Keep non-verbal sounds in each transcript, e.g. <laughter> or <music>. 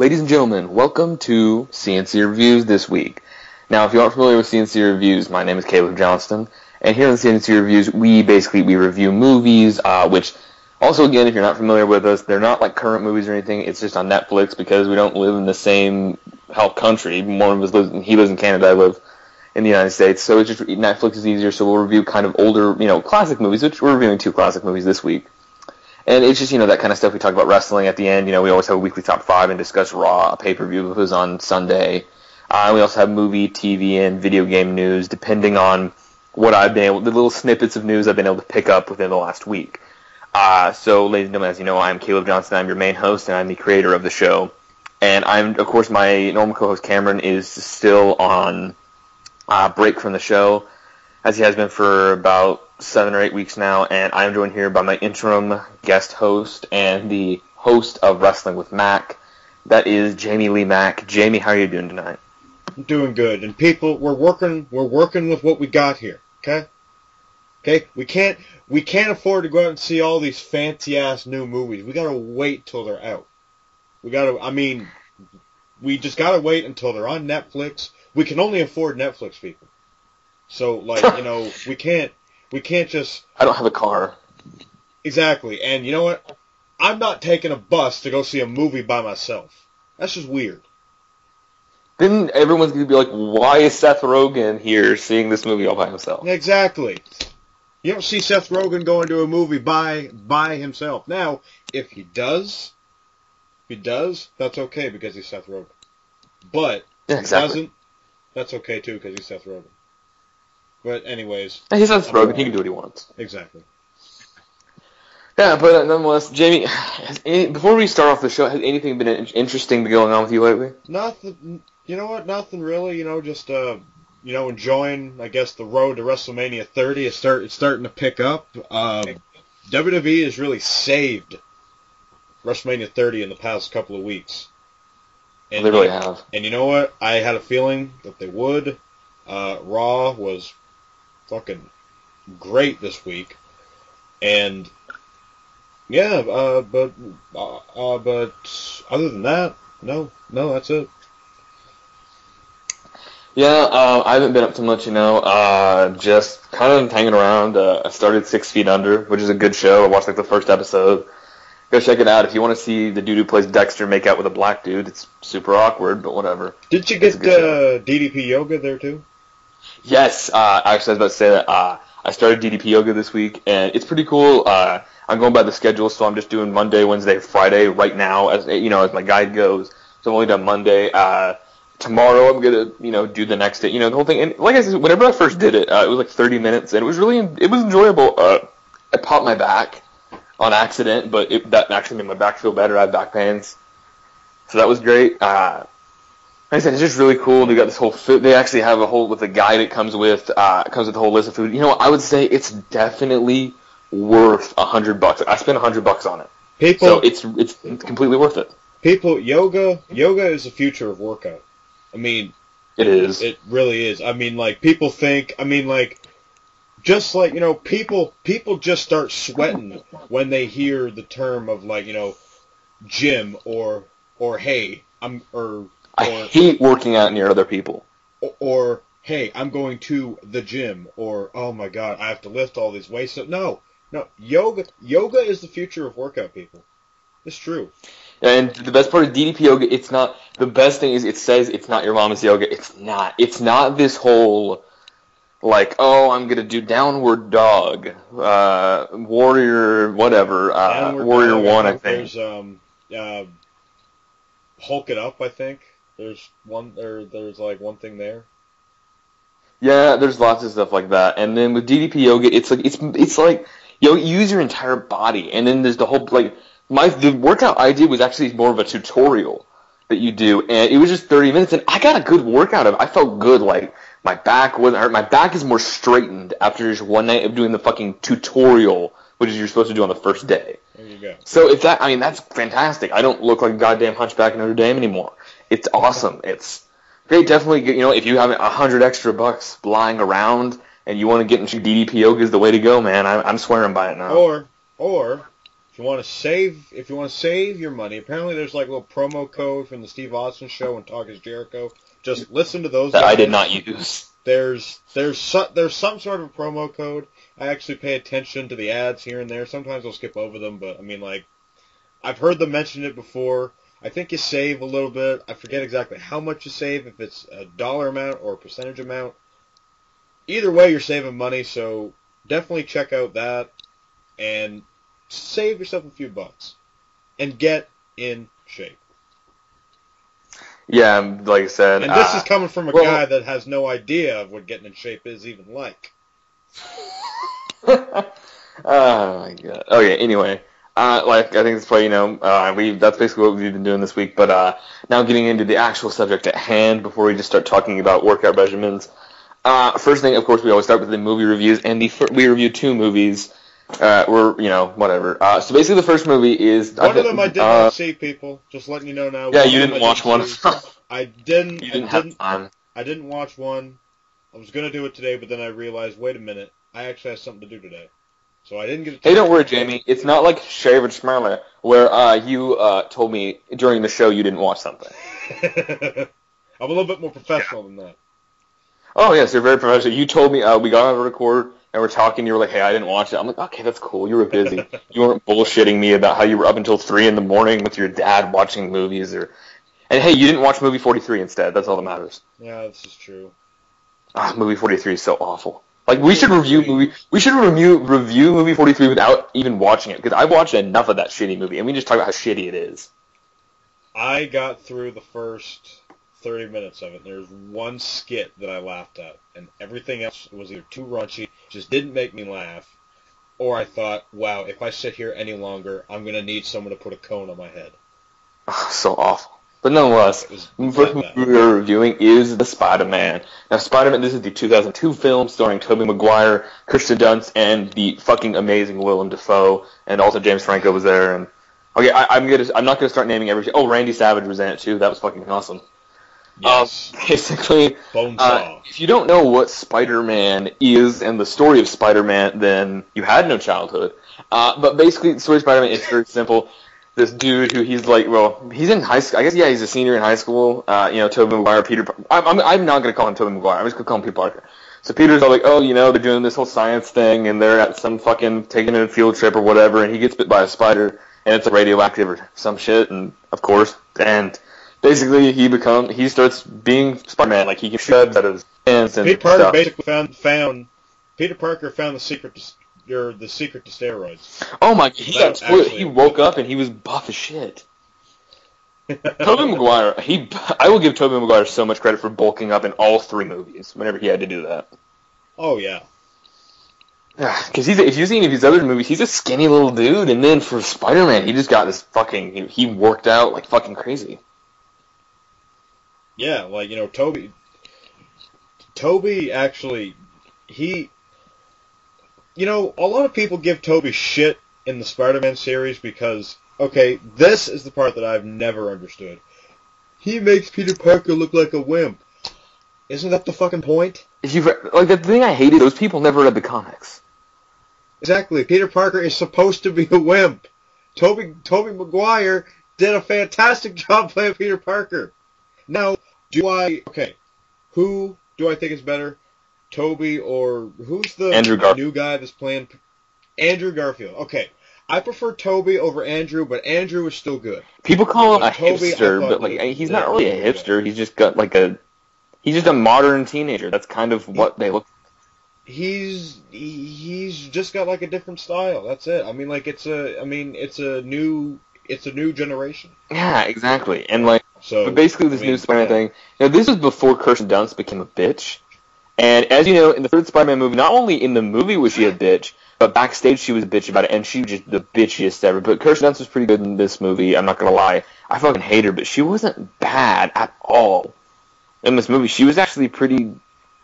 Ladies and gentlemen, welcome to CNC Reviews this week. Now, if you aren't familiar with CNC Reviews, my name is Caleb Johnston, and here on CNC Reviews, we basically we review movies, uh, which also again, if you're not familiar with us, they're not like current movies or anything. It's just on Netflix because we don't live in the same hell country. More of us lives, he lives in Canada, I live in the United States, so it's just Netflix is easier. So we'll review kind of older, you know, classic movies, which we're reviewing two classic movies this week. And it's just, you know, that kind of stuff. We talk about wrestling at the end. You know, we always have a weekly top five and discuss Raw, a pay-per-view that was on Sunday. Uh, we also have movie, TV, and video game news, depending on what I've been able, the little snippets of news I've been able to pick up within the last week. Uh, so, ladies and gentlemen, as you know, I'm Caleb Johnston. I'm your main host, and I'm the creator of the show. And I'm, of course, my normal co-host Cameron is still on uh, break from the show, as he has been for about seven or eight weeks now, and I am joined here by my interim guest host and the host of Wrestling with Mac. That is Jamie Lee Mac. Jamie, how are you doing tonight? I'm doing good. And people, we're working, we're working with what we got here. Okay. Okay. We can't, we can't afford to go out and see all these fancy ass new movies. We gotta wait till they're out. We gotta, I mean, we just gotta wait until they're on Netflix. We can only afford Netflix, people. So, like, you know, <laughs> we can't, we can't just. I don't have a car. Exactly. And you know what? I'm not taking a bus to go see a movie by myself. That's just weird. Then everyone's going to be like, why is Seth Rogen here seeing this movie all by himself? Exactly. You don't see Seth Rogen going to a movie by by himself. Now, if he does, if he does, that's okay because he's Seth Rogen. But yeah, if he doesn't, that's okay too because he's Seth Rogen. But anyways, he's Seth Rogen. He can do what he wants. Exactly. Yeah, but nonetheless, Jamie, any, before we start off the show, has anything been interesting been going on with you lately? Nothing. You know what? Nothing really. You know, just uh, you know, enjoying. I guess the road to WrestleMania 30 is start. It's starting to pick up. Um, WWE has really saved WrestleMania 30 in the past couple of weeks. And they really have. And you know what? I had a feeling that they would. Uh, Raw was fucking great this week, and yeah, uh, but uh, uh, but other than that, no, no, that's it. Yeah, uh, I haven't been up to much, you know. Uh, just kind of hanging around. Uh, I started Six Feet Under, which is a good show. I watched like the first episode. Go check it out if you want to see the dude who plays Dexter make out with a black dude. It's super awkward, but whatever. Did you get uh, DDP Yoga there too? Yes, uh, actually, I was about to say that. Uh, I started DDP Yoga this week, and it's pretty cool. Uh, I'm going by the schedule, so I'm just doing Monday, Wednesday, Friday right now, as you know, as my guide goes. So I've only done Monday. Uh, tomorrow, I'm gonna, you know, do the next day. You know, the whole thing. And like I said, whenever I first did it, uh, it was like 30 minutes, and it was really, it was enjoyable. Uh, I popped my back on accident, but it, that actually made my back feel better. I have back pains, so that was great. Uh, like I said, it's just really cool. They got this whole food. They actually have a whole with a guide. It comes with uh, comes with a whole list of food. You know, I would say it's definitely worth a hundred bucks. I spent a hundred bucks on it. People, so it's it's completely worth it. People, yoga, yoga is the future of workout. I mean, it is. It really is. I mean, like people think. I mean, like just like you know, people people just start sweating when they hear the term of like you know, gym or or hey, I'm or I hate working out near other people. Or, or, hey, I'm going to the gym. Or oh my god, I have to lift all these weights. So, no, no, yoga yoga is the future of workout, people. It's true. And the best part of DDP yoga, it's not the best thing is it says it's not your mama's yoga. It's not. It's not this whole like oh I'm gonna do downward dog, uh, warrior whatever, uh, warrior dog, one I think. There's um uh, Hulk it up I think. There's one there. There's like one thing there. Yeah, there's lots of stuff like that. And then with DDP yoga, it's like it's it's like you know, use your entire body. And then there's the whole like my the workout I did was actually more of a tutorial that you do, and it was just 30 minutes, and I got a good workout of. it. I felt good. Like my back wasn't hurt. My back is more straightened after just one night of doing the fucking tutorial, which is you're supposed to do on the first day. There you go. So if that, I mean, that's fantastic. I don't look like a goddamn hunchback in Notre Dame anymore. It's awesome. It's great. Definitely, you know, if you have a hundred extra bucks lying around and you want to get into DDP yoga is the way to go, man. I'm, I'm swearing by it now. Or, or if you want to save, if you want to save your money, apparently there's like a little promo code from the Steve Austin show and Talk is Jericho. Just listen to those. That I did not use. There's there's some, there's some sort of promo code. I actually pay attention to the ads here and there. Sometimes I'll skip over them, but I mean like I've heard them mention it before. I think you save a little bit. I forget exactly how much you save, if it's a dollar amount or a percentage amount. Either way, you're saving money, so definitely check out that and save yourself a few bucks and get in shape. Yeah, like I said. And this uh, is coming from a well- guy that has no idea of what getting in shape is even like. <laughs> oh my god. Okay. Anyway, uh, like I think it's probably you know uh, we that's basically what we've been doing this week. But uh, now getting into the actual subject at hand before we just start talking about workout regimens. Uh, first thing, of course, we always start with the movie reviews, and the fir- we reviewed two movies. Uh, we're you know whatever. Uh, so basically, the first movie is One of them I did uh, not see, people. Just letting you know now. Yeah, you didn't watch one. <laughs> I didn't. you I didn't have didn't. time. I didn't watch one. I was gonna do it today, but then I realized, wait a minute, I actually have something to do today, so I didn't get. A Hey, don't worry, Jamie. It's not like Shavage Smirler, where uh, you uh, told me during the show you didn't watch something. <laughs> I'm a little bit more professional than that. Oh yes, you're very professional. You told me uh, we got on to record and we're talking. You were like, "Hey, I didn't watch it." I'm like, "Okay, that's cool. You were busy. <laughs> you weren't bullshitting me about how you were up until three in the morning with your dad watching movies." Or, and hey, you didn't watch movie 43 instead. That's all that matters. Yeah, this is true. Ah, movie 43 is so awful. Like we should review movie. We should review review movie 43 without even watching it because I've watched enough of that shitty movie, and we just talk about how shitty it is. I got through the first 30 minutes of it. There's one skit that I laughed at, and everything else was either too raunchy, just didn't make me laugh, or I thought, wow, if I sit here any longer, I'm going to need someone to put a cone on my head. Ah, <laughs> so awful. But nonetheless, The first movie we are reviewing is The Spider-Man. Now, Spider-Man, this is the 2002 film starring Tobey Maguire, Kirsten Dunst, and the fucking amazing Willem Dafoe, and also James Franco was there. And okay, I, I'm gonna, I'm not gonna start naming every. Oh, Randy Savage was in it too. That was fucking awesome. Yes. Um, <laughs> basically, uh, if you don't know what Spider-Man is and the story of Spider-Man, then you had no childhood. Uh, but basically, the story of Spider-Man is very simple. This dude who he's like, well, he's in high school. I guess yeah, he's a senior in high school. Uh, you know, Tobey Maguire, Peter. I'm, I'm, I'm not gonna call him Tobey Maguire. I'm just gonna call him Peter Parker. So Peter's all like, oh, you know, they're doing this whole science thing, and they're at some fucking taking a field trip or whatever, and he gets bit by a spider, and it's like radioactive or some shit, and of course, and basically he become he starts being Spider-Man, like he can shoot out of his hands and Peter Parker stuff. basically found found Peter Parker found the secret to or the secret to steroids. Oh my! He That got spoiled. actually- He woke up and he was buff as shit. <laughs> Tobey Maguire, he I will give Tobey Maguire so much credit for bulking up in all three movies whenever he had to do that. Oh yeah. <sighs> Because he's if you've seen any of his other movies, he's a skinny little dude, and then for Spider Man, he just got this fucking he, he worked out like fucking crazy. Yeah, like you know, Toby. Toby actually, he. You know, a lot of people give Toby shit in the Spider-Man series because, okay, this is the part that I've never understood. He makes Peter Parker look like a wimp. Isn't that the fucking point? If you like the thing I hated, those people never read the comics. Exactly. Peter Parker is supposed to be a wimp. Toby Toby Maguire did a fantastic <laughs> job playing Peter Parker. Now, do I okay? Who do I think is better, Toby or who's the Andrew Gar- new guy that's playing Andrew Garfield? Okay, I prefer Toby over Andrew, but Andrew is still good. People call him a Toby, hipster, but like he's not really a hipster. He's just got like a he's just a modern teenager. That's kind of what they look. He's he, he's just got like a different style. That's it. I mean, like it's a I mean it's a new it's a new generation. Yeah, exactly. And like, So but basically, this I mean, new Spider-Man yeah. thing. Now, this was before Kirsten Dunst became a bitch. And as you know, in the third Spider-Man movie, not only in the movie was she a bitch, but backstage she was a bitch about it, and she was just the bitchiest ever. But Kirsten Dunst was pretty good in this movie. I'm not gonna lie, I fucking hate her, but she wasn't bad at all in this movie. She was actually pretty.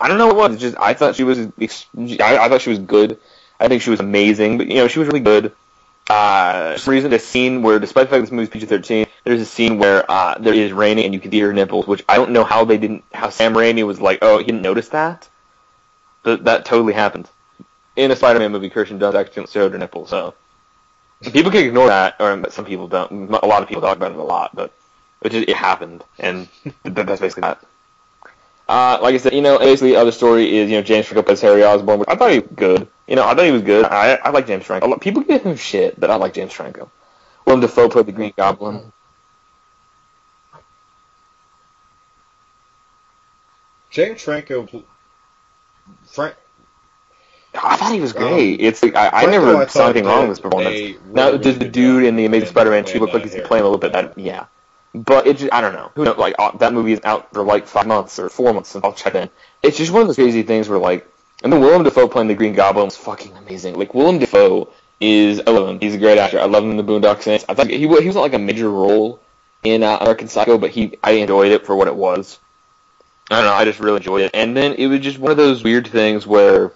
I don't know what it was. Just I thought she was. I, I thought she was good. I think she was amazing, but you know she was really good. Uh, some reason, the scene where, despite the fact this movie's PG-13, there's a scene where uh, there is raining and you can see her nipples, which I don't know how they didn't, how Sam Raimi was like, oh, he didn't notice that, but that totally happened. In a Spider-Man movie, Kirsten Dunst actually showed her nipples, so People can ignore that, or some people don't. A lot of people talk about it a lot, but it, just, it happened, and <laughs> that's basically that. Uh, like I said, you know, basically, the other story is, you know, James Franco plays Harry Osborn, which I thought he was good. You know, I thought he was good. I, I like James Franco. People give him shit, but I like James Franco. Willem Dafoe played the Green Goblin. James Franco. Frank. I thought he was great. Um, it's like I, I never I saw anything wrong with this performance. Really, now, does the dude in the Amazing Spider-Man 2 look like he's playing a little bit better? Yeah. But it just, I don't know. Who knows? Like, uh, that movie is out for like five months or four months, and I'll check in. It's just one of those crazy things where, like, and then Willem Dafoe playing the Green Goblin was fucking amazing. Like, Willem Dafoe is, I love him. He's a great actor. I love him in the Boondock Saints. I thought he, he wasn't like a major role in uh, American Psycho, but he, I enjoyed it for what it was. I don't know. I just really enjoyed it. And then it was just one of those weird things where,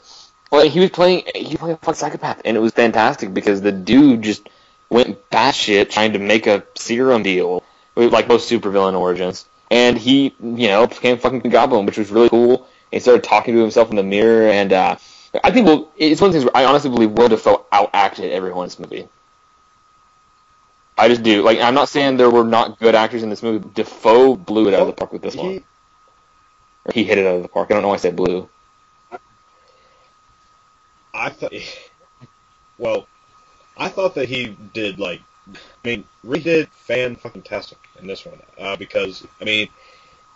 well, he was playing, he was playing a fucking psychopath, and it was fantastic because the dude just went batshit trying to make a serum deal like most supervillain origins. And he, you know, became fucking Goblin, which was really cool. He started talking to himself in the mirror, and uh, I think well, it's one of the things where I honestly believe Will Dafoe outacted everyone in this movie. I just do. Like, I'm not saying there were not good actors in this movie. Dafoe blew it out of the park with this he, one. Or he hit it out of the park. I don't know why I said blue. I thought, well, I thought that he did like I mean, Reed did fan fucking tastic in this one uh, because I mean,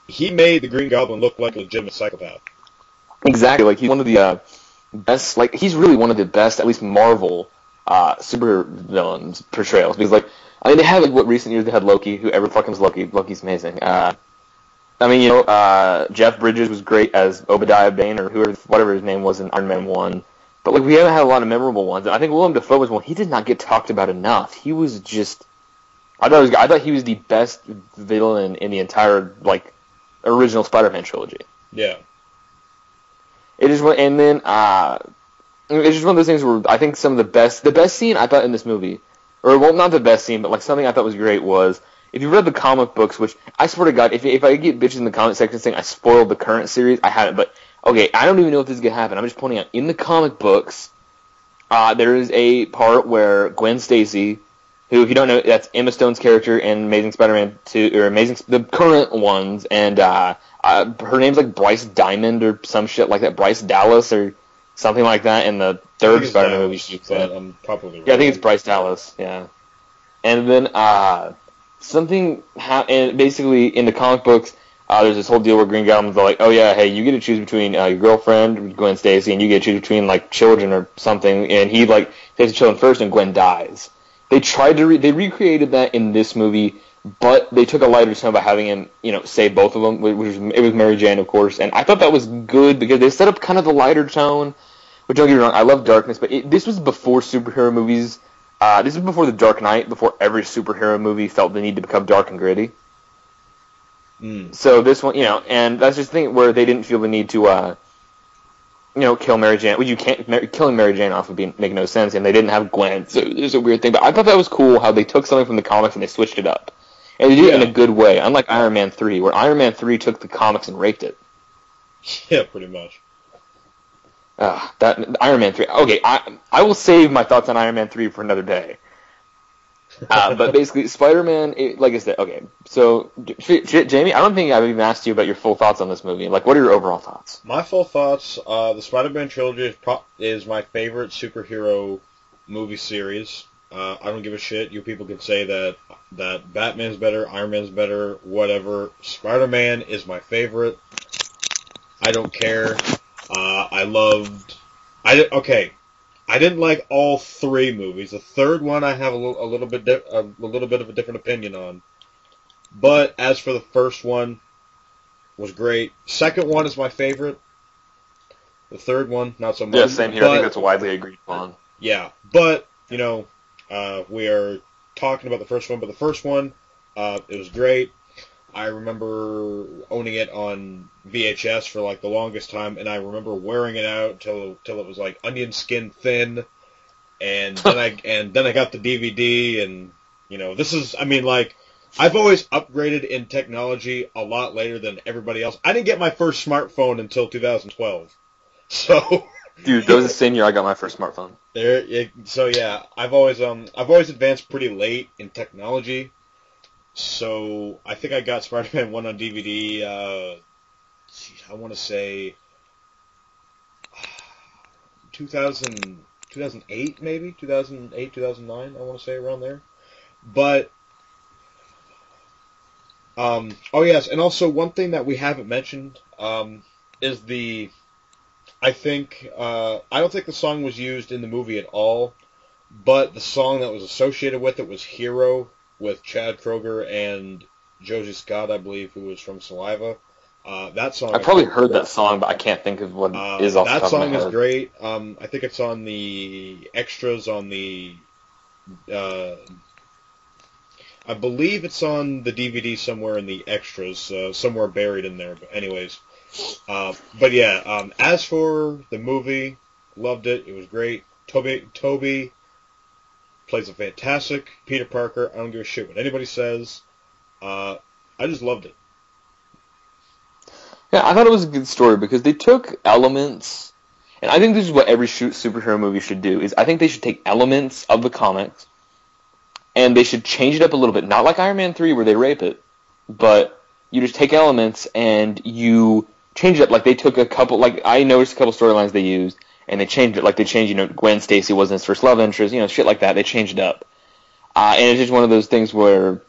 he made the Green Goblin look like a legitimate psychopath. Exactly, like he's one of the uh, best. Like he's really one of the best, at least Marvel uh, super villains portrayals. Because like, I mean, they had like what recent years they had Loki, Whoever fucking was Loki. Loki's amazing. Uh, I mean, you know, uh, Jeff Bridges was great as Obadiah Bane or whoever, whatever his name was in Iron Man One. But like we haven't had a lot of memorable ones. I think Willem Dafoe was one. He did not get talked about enough. He was just. I thought was, I thought he was the best villain in the entire like original Spider-Man trilogy. Yeah. It is one, and then uh, it's just one of those things where I think some of the best, the best scene I thought in this movie, or well, not the best scene, but like something I thought was great was if you read the comic books, which I swear to God, if if I get bitches in the comment section saying I spoiled the current series, I haven't, but Okay, I don't even know if this is gonna happen. I'm just pointing out in the comic books, uh, there is a part where Gwen Stacy, who if you don't know, that's Emma Stone's character in Amazing Spider-Man 2 or Amazing the current ones, and uh, uh, her name's like Bryce Diamond or some shit like that, Bryce Dallas or something like that in the third Spider-Man movie she said. I'm probably yeah, I think it's Bryce Dallas. Yeah, and then uh, something ha- and basically in the comic books uh, there's this whole deal where Green Goblin's like, oh yeah, hey, you get to choose between uh, your girlfriend, Gwen Stacy, and you get to choose between like children or something, and he like takes the children first, and Gwen dies. They tried to re- they recreated that in this movie, but they took a lighter tone by having him, you know, save both of them, which was it was Mary Jane, of course, and I thought that was good because they set up kind of the lighter tone. Which don't get me wrong, I love darkness, but it, this was before superhero movies. Uh, this was before the Dark Knight, before every superhero movie felt the need to become dark and gritty. Mm. So this one, you know, and that's just the thing where they didn't feel the need to, uh, you know, kill Mary Jane. Well, you can't Mary, killing Mary Jane off would be make no sense, and they didn't have Gwen. So it's a weird thing. But I thought that was cool how they took something from the comics and they switched it up, and they did yeah. it in a good way. Unlike Iron Man three, where Iron Man three took the comics and raked it. Yeah, pretty much. Uh, that Iron Man three. Okay, I I will save my thoughts on Iron Man three for another day. Uh, <laughs> but basically, Spider-Man, it, like I said, okay. So, Jamie, I don't think I've even asked you about your full thoughts on this movie. Like, what are your overall thoughts? My full thoughts: uh, the Spider-Man trilogy is, pro- is my favorite superhero movie series. Uh, I don't give a shit. You people can say that that Batman's better, Iron Man's better, whatever. Spider-Man is my favorite. I don't care. Uh, I loved. I okay. I didn't like all three movies. The third one I have a little, a little bit di- a, a little bit of a different opinion on. But as for the first one, was great. Second one is my favorite. The third one, not so much. Yeah, same here. But, I think that's widely agreed upon. Yeah, but you know, uh, we are talking about the first one. But the first one, uh, it was great. I remember owning it on VHS for like the longest time, and I remember wearing it out till till it was like onion skin thin, and then I <laughs> and then I got the DVD, and you know this is I mean like I've always upgraded in technology a lot later than everybody else. I didn't get my first smartphone until 2012, <laughs> so Dude, that was the same year I got my first smartphone. There, it, so yeah, I've always um I've always advanced pretty late in technology. So I think I got Spider-Man one on DVD. Uh, I want to say <sighs> 2000, 2008 maybe 2008 2009. I want to say around there. But um oh yes, and also one thing that we haven't mentioned um is the I think uh, I don't think the song was used in the movie at all, but the song that was associated with it was "Hero" with Chad Kroeger and Josie Scott, I believe, who was from Saliva. Uh, that song. I probably heard that song, but I can't think of what uh, is off that the top song of my is great. Um, I think it's on the extras on the. Uh, I believe it's on the DVD somewhere in the extras, uh, somewhere buried in there. But anyways, uh, but yeah. Um, as for the movie, loved it. It was great. Toby Toby plays a fantastic Peter Parker. I don't give a shit what anybody says. Uh, I just loved it. Yeah, I thought it was a good story because they took elements, and I think this is what every shoot superhero movie should do. Is I think they should take elements of the comics, and they should change it up a little bit. Not like Iron Man three where they rape it, but you just take elements and you change it up. Like they took a couple. Like I noticed a couple storylines they used, and they changed it. Like they changed, you know, Gwen Stacy wasn't his first love interest, you know, shit like that. They changed it up, uh, and it's just one of those things where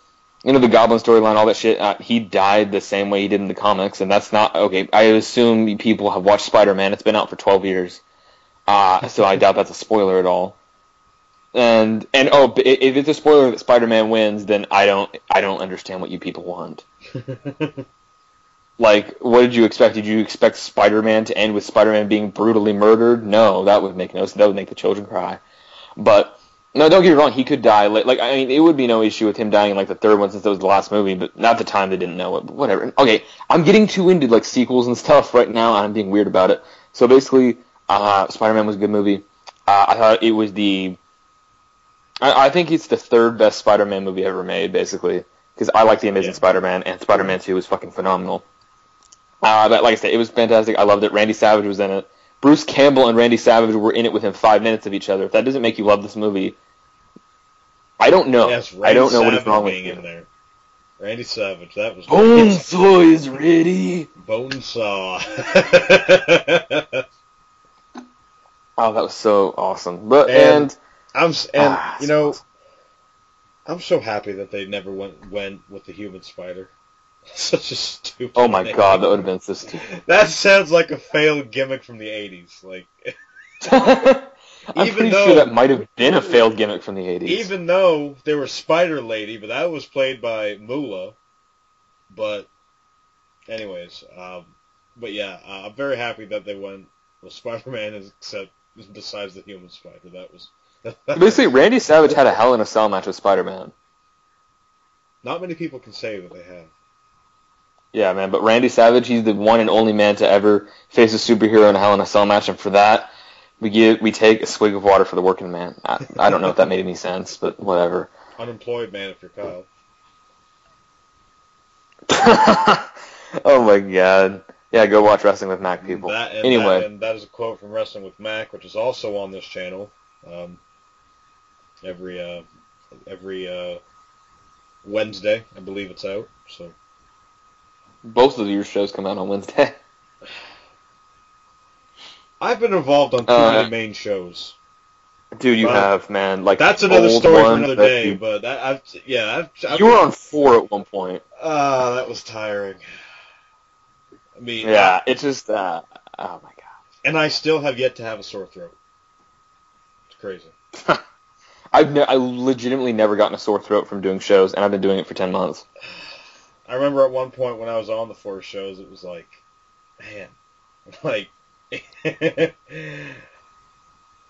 you know the Goblin storyline, all that shit. Uh, he died the same way he did in the comics, and that's not okay. I assume people have watched Spider Man. It's been out for twelve years, uh, so I doubt that's a spoiler at all. And and oh, if it's a spoiler that Spider Man wins, then I don't I don't understand what you people want. <laughs> Like, what did you expect? Did you expect Spider Man to end with Spider Man being brutally murdered? No, that would make no sense. That would make the children cry. But no, don't get me wrong. He could die. Like, like I mean, it would be no issue with him dying in like the third one since that was the last movie. But not the time they didn't know it. But whatever. Okay, I'm getting too into like sequels and stuff right now, and I'm being weird about it. So basically, uh, Spider Man was a good movie. Uh, I thought it was the. I, I think it's the third best Spider Man movie ever made, basically, because I like the Amazing Yeah. Spider Man, and Spider Man Two was fucking phenomenal. Uh, but like I said, it was fantastic. I loved it. Randy Savage was in it. Bruce Campbell and Randy Savage were in it within five minutes of each other. If that doesn't make you love this movie, I don't know. yes, Randy I don't know what is wrong with being you. in there. Randy Savage, that was Bonesaw is ready. Bonesaw. <laughs> Oh, that was so awesome. But And- and, I'm and Ah, you know I'm so happy that they never went went with the human spider. <laughs> Such a stupid. oh my name. god, that would have been so stupid. That sounds like a failed gimmick from the '80s. Like <laughs> <laughs> I'm Even pretty though- sure that might have been a failed gimmick from the 80s. even though there was Spider Lady, but that was played by Moolah. But anyways, um, but yeah, uh, I'm very happy that they went with Spider-Man except besides the human spider. That was Basically, Randy Savage had a Hell in a Cell match with Spider-Man. not many people can say that they have. Yeah, man, but Randy Savage, he's the one and only man to ever face a superhero in a Hell in a Cell match, and for that, we give we take a swig of water for the working man. I, I don't know if that made any sense, but whatever. Unemployed man, if you're Kyle. <laughs> oh my god. Yeah, go watch Wrestling with Mac, people. That, and anyway, that, and that is a quote from Wrestling with Mac, which is also on this channel. Um, every uh, every uh, Wednesday, I believe it's out. So both of your shows come out on Wednesday. <laughs> I've been involved on two Uh, many main shows. Dude, you have, man. Like That's another story for another day. you- But that, I've yeah, I've, I've You were on four at one point. Ah, that was tiring. I mean, Yeah, it's just, uh, oh my god. and I still have yet to have a sore throat. It's crazy. <laughs> I've ne- I legitimately never gotten a sore throat from doing shows, and I've been doing it for ten months. <sighs> I remember at one point when I was on the four shows, it was like, man, <laughs> like,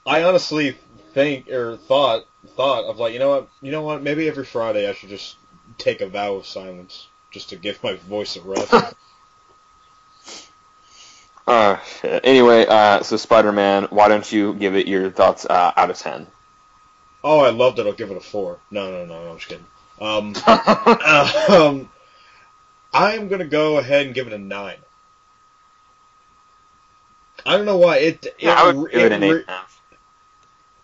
I honestly think or thought thought of like, you know what, you know what, maybe every Friday I should just take a vow of silence just to give my voice a rest. <laughs> Uh. Anyway, uh, so Spider-Man, why don't you give it your thoughts uh, out of ten? oh, I loved it. I'll give it a four. No, no, no, no I'm just kidding. Um, <laughs> um, I'm gonna go ahead and give it a nine. I don't know why it. it I would give it, an eight re- and a half.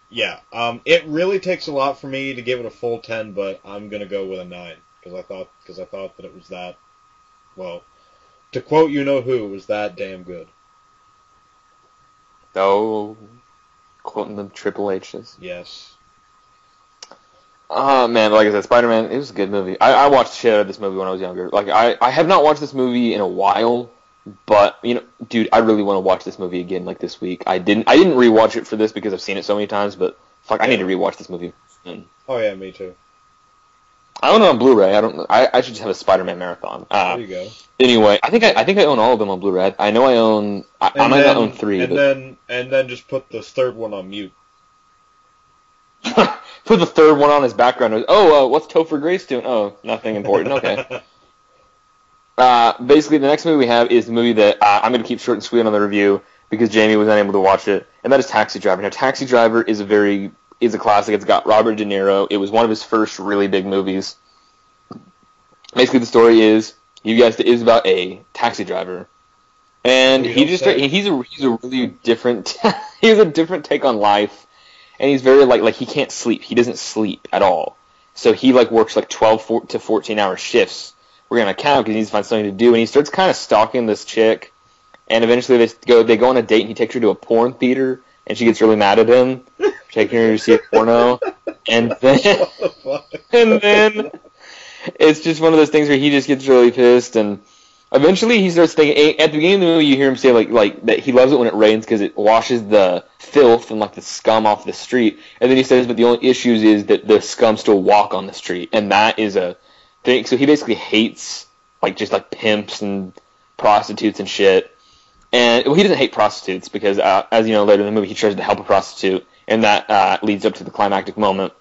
Yeah, um, it really takes a lot for me to give it a full ten, but I'm gonna go with a nine because I thought because I thought that it was that. Well, to quote you know who, was that damn good. Oh, quoting the Triple H's. Yes. Oh man, like I said, Spider Man, it was a good movie. I, I watched shit out of this movie when I was younger. Like I, I have not watched this movie in a while, but you know, dude, I really want to watch this movie again like this week. I didn't I didn't rewatch it for this because I've seen it so many times, but fuck, I need to rewatch this movie. soon. Oh yeah, me too. I own it on Blu-ray. I don't. I, I should just have a Spider Man marathon. Uh, There you go. anyway, I think I, I think I own all of them on Blu-ray. I know I own. I, I might not own three, and but then and then just put the third one on mute. <laughs> put the third one on his background. Oh, uh, what's Topher Grace doing? Oh, nothing important. Okay. <laughs> Uh, basically, the next movie we have is the movie that uh, I'm going to keep short and sweet on the review because Jamie was unable to watch it, and that is Taxi Driver. Now, Taxi Driver is a very is a classic. It's got Robert De Niro. It was one of his first really big movies. Basically, the story is you guys it is about a taxi driver, and he just say. he's a he's a really different <laughs> he has a different take on life, and he's very like like he can't sleep. He doesn't sleep at all. So he like works like 12 four- to 14 hour shifts. We're gonna count because he needs to find something to do, and he starts kind of stalking this chick, and eventually they go they go on a date, and he takes her to a porn theater, and she gets really mad at him, for taking her to see a porno, and <laughs> then What the fuck? and then it's just one of those things where he just gets really pissed and eventually he starts thinking at the beginning of the movie you hear him say like like that he loves it when it rains because it washes the filth and like the scum off the street. And then he says but the only issues is that the scum still walk on the street. And that is a thing. So he basically hates like just like pimps and prostitutes and shit. And well, he doesn't hate prostitutes because uh, as you know later in the movie he tries to help a prostitute. And that uh, leads up to the climactic moment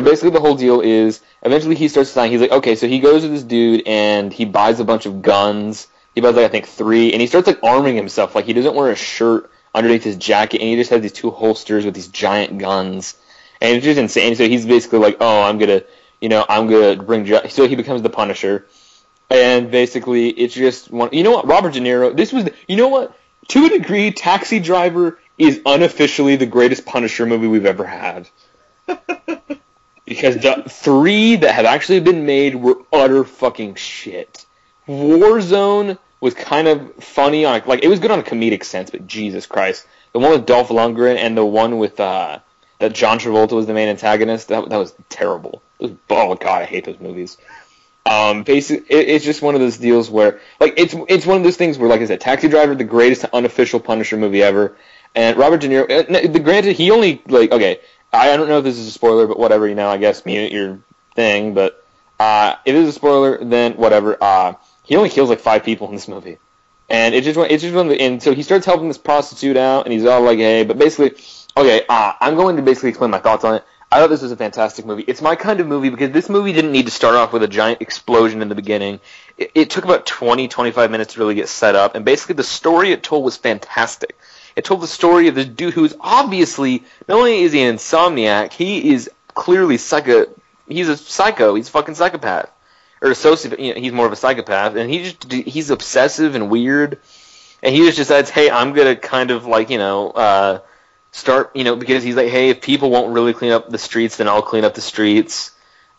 and basically, the whole deal is eventually he starts deciding. He's like, okay, so he goes to this dude and he buys a bunch of guns. He buys like I think three, and he starts like arming himself. Like he doesn't wear a shirt underneath his jacket, and he just has these two holsters with these giant guns, and it's just insane. So he's basically like, oh, I'm gonna, you know, I'm gonna bring. Ju-. So he becomes the Punisher, and basically it's just one. You know what, Robert De Niro. This was, the, you know what, to a degree, Taxi Driver is unofficially the greatest Punisher movie we've ever had <laughs> because the three that have actually been made were utter fucking shit. Warzone was kind of funny on like it was good on a comedic sense, but Jesus Christ, the one with Dolph Lundgren and the one with uh, that John Travolta was the main antagonist that that was terrible. It was, oh god, I hate those movies. Um, basically, it, it's just one of those deals where like it's it's one of those things where like I said, Taxi Driver, the greatest unofficial Punisher movie ever, and Robert De Niro. uh, The granted, he only like okay. I don't know if this is a spoiler, but whatever. You know, I guess mute your thing. But uh, if it is a spoiler, then whatever. Uh, he only kills like five people in this movie, and it just went- it's just one and so he starts helping this prostitute out, and he's all like, hey, but basically, okay, uh, I'm going to basically explain my thoughts on it. I thought this was a fantastic movie. It's my kind of movie because this movie didn't need to start off with a giant explosion in the beginning. It, it took about 20, 25 minutes to really get set up, and basically the story it told was fantastic. It told the story of this dude who is obviously not only is he an insomniac, he is clearly psycho. He's a psycho. He's a fucking psychopath or a sociopath. You know, he's more of a psychopath, and he just he's obsessive and weird. And he just decides, hey, I'm gonna kind of like you know uh, start you know because he's like, hey, if people won't really clean up the streets, then I'll clean up the streets.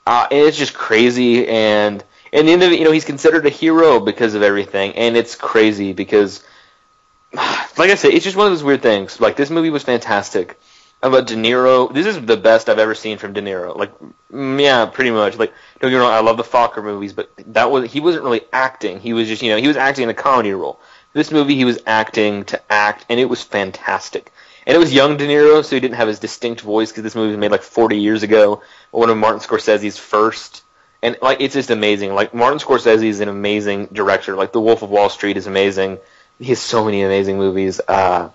Uh, and it's just crazy, and in the end of it, you know, he's considered a hero because of everything, and it's crazy because like I said, it's just one of those weird things. Like this movie was fantastic. About De Niro, this is the best I've ever seen from De Niro. Like, mm, yeah, pretty much. Like, don't get me wrong, I love the Focker movies, but that was he wasn't really acting. He was just, you know, he was acting in a comedy role. This movie, he was acting to act, and it was fantastic. And it was young De Niro, so he didn't have his distinct voice because this movie was made like 40 years ago. One of Martin Scorsese's first, and like it's just amazing. Like Martin Scorsese is an amazing director. Like The Wolf of Wall Street is amazing. He has so many amazing movies. Uh,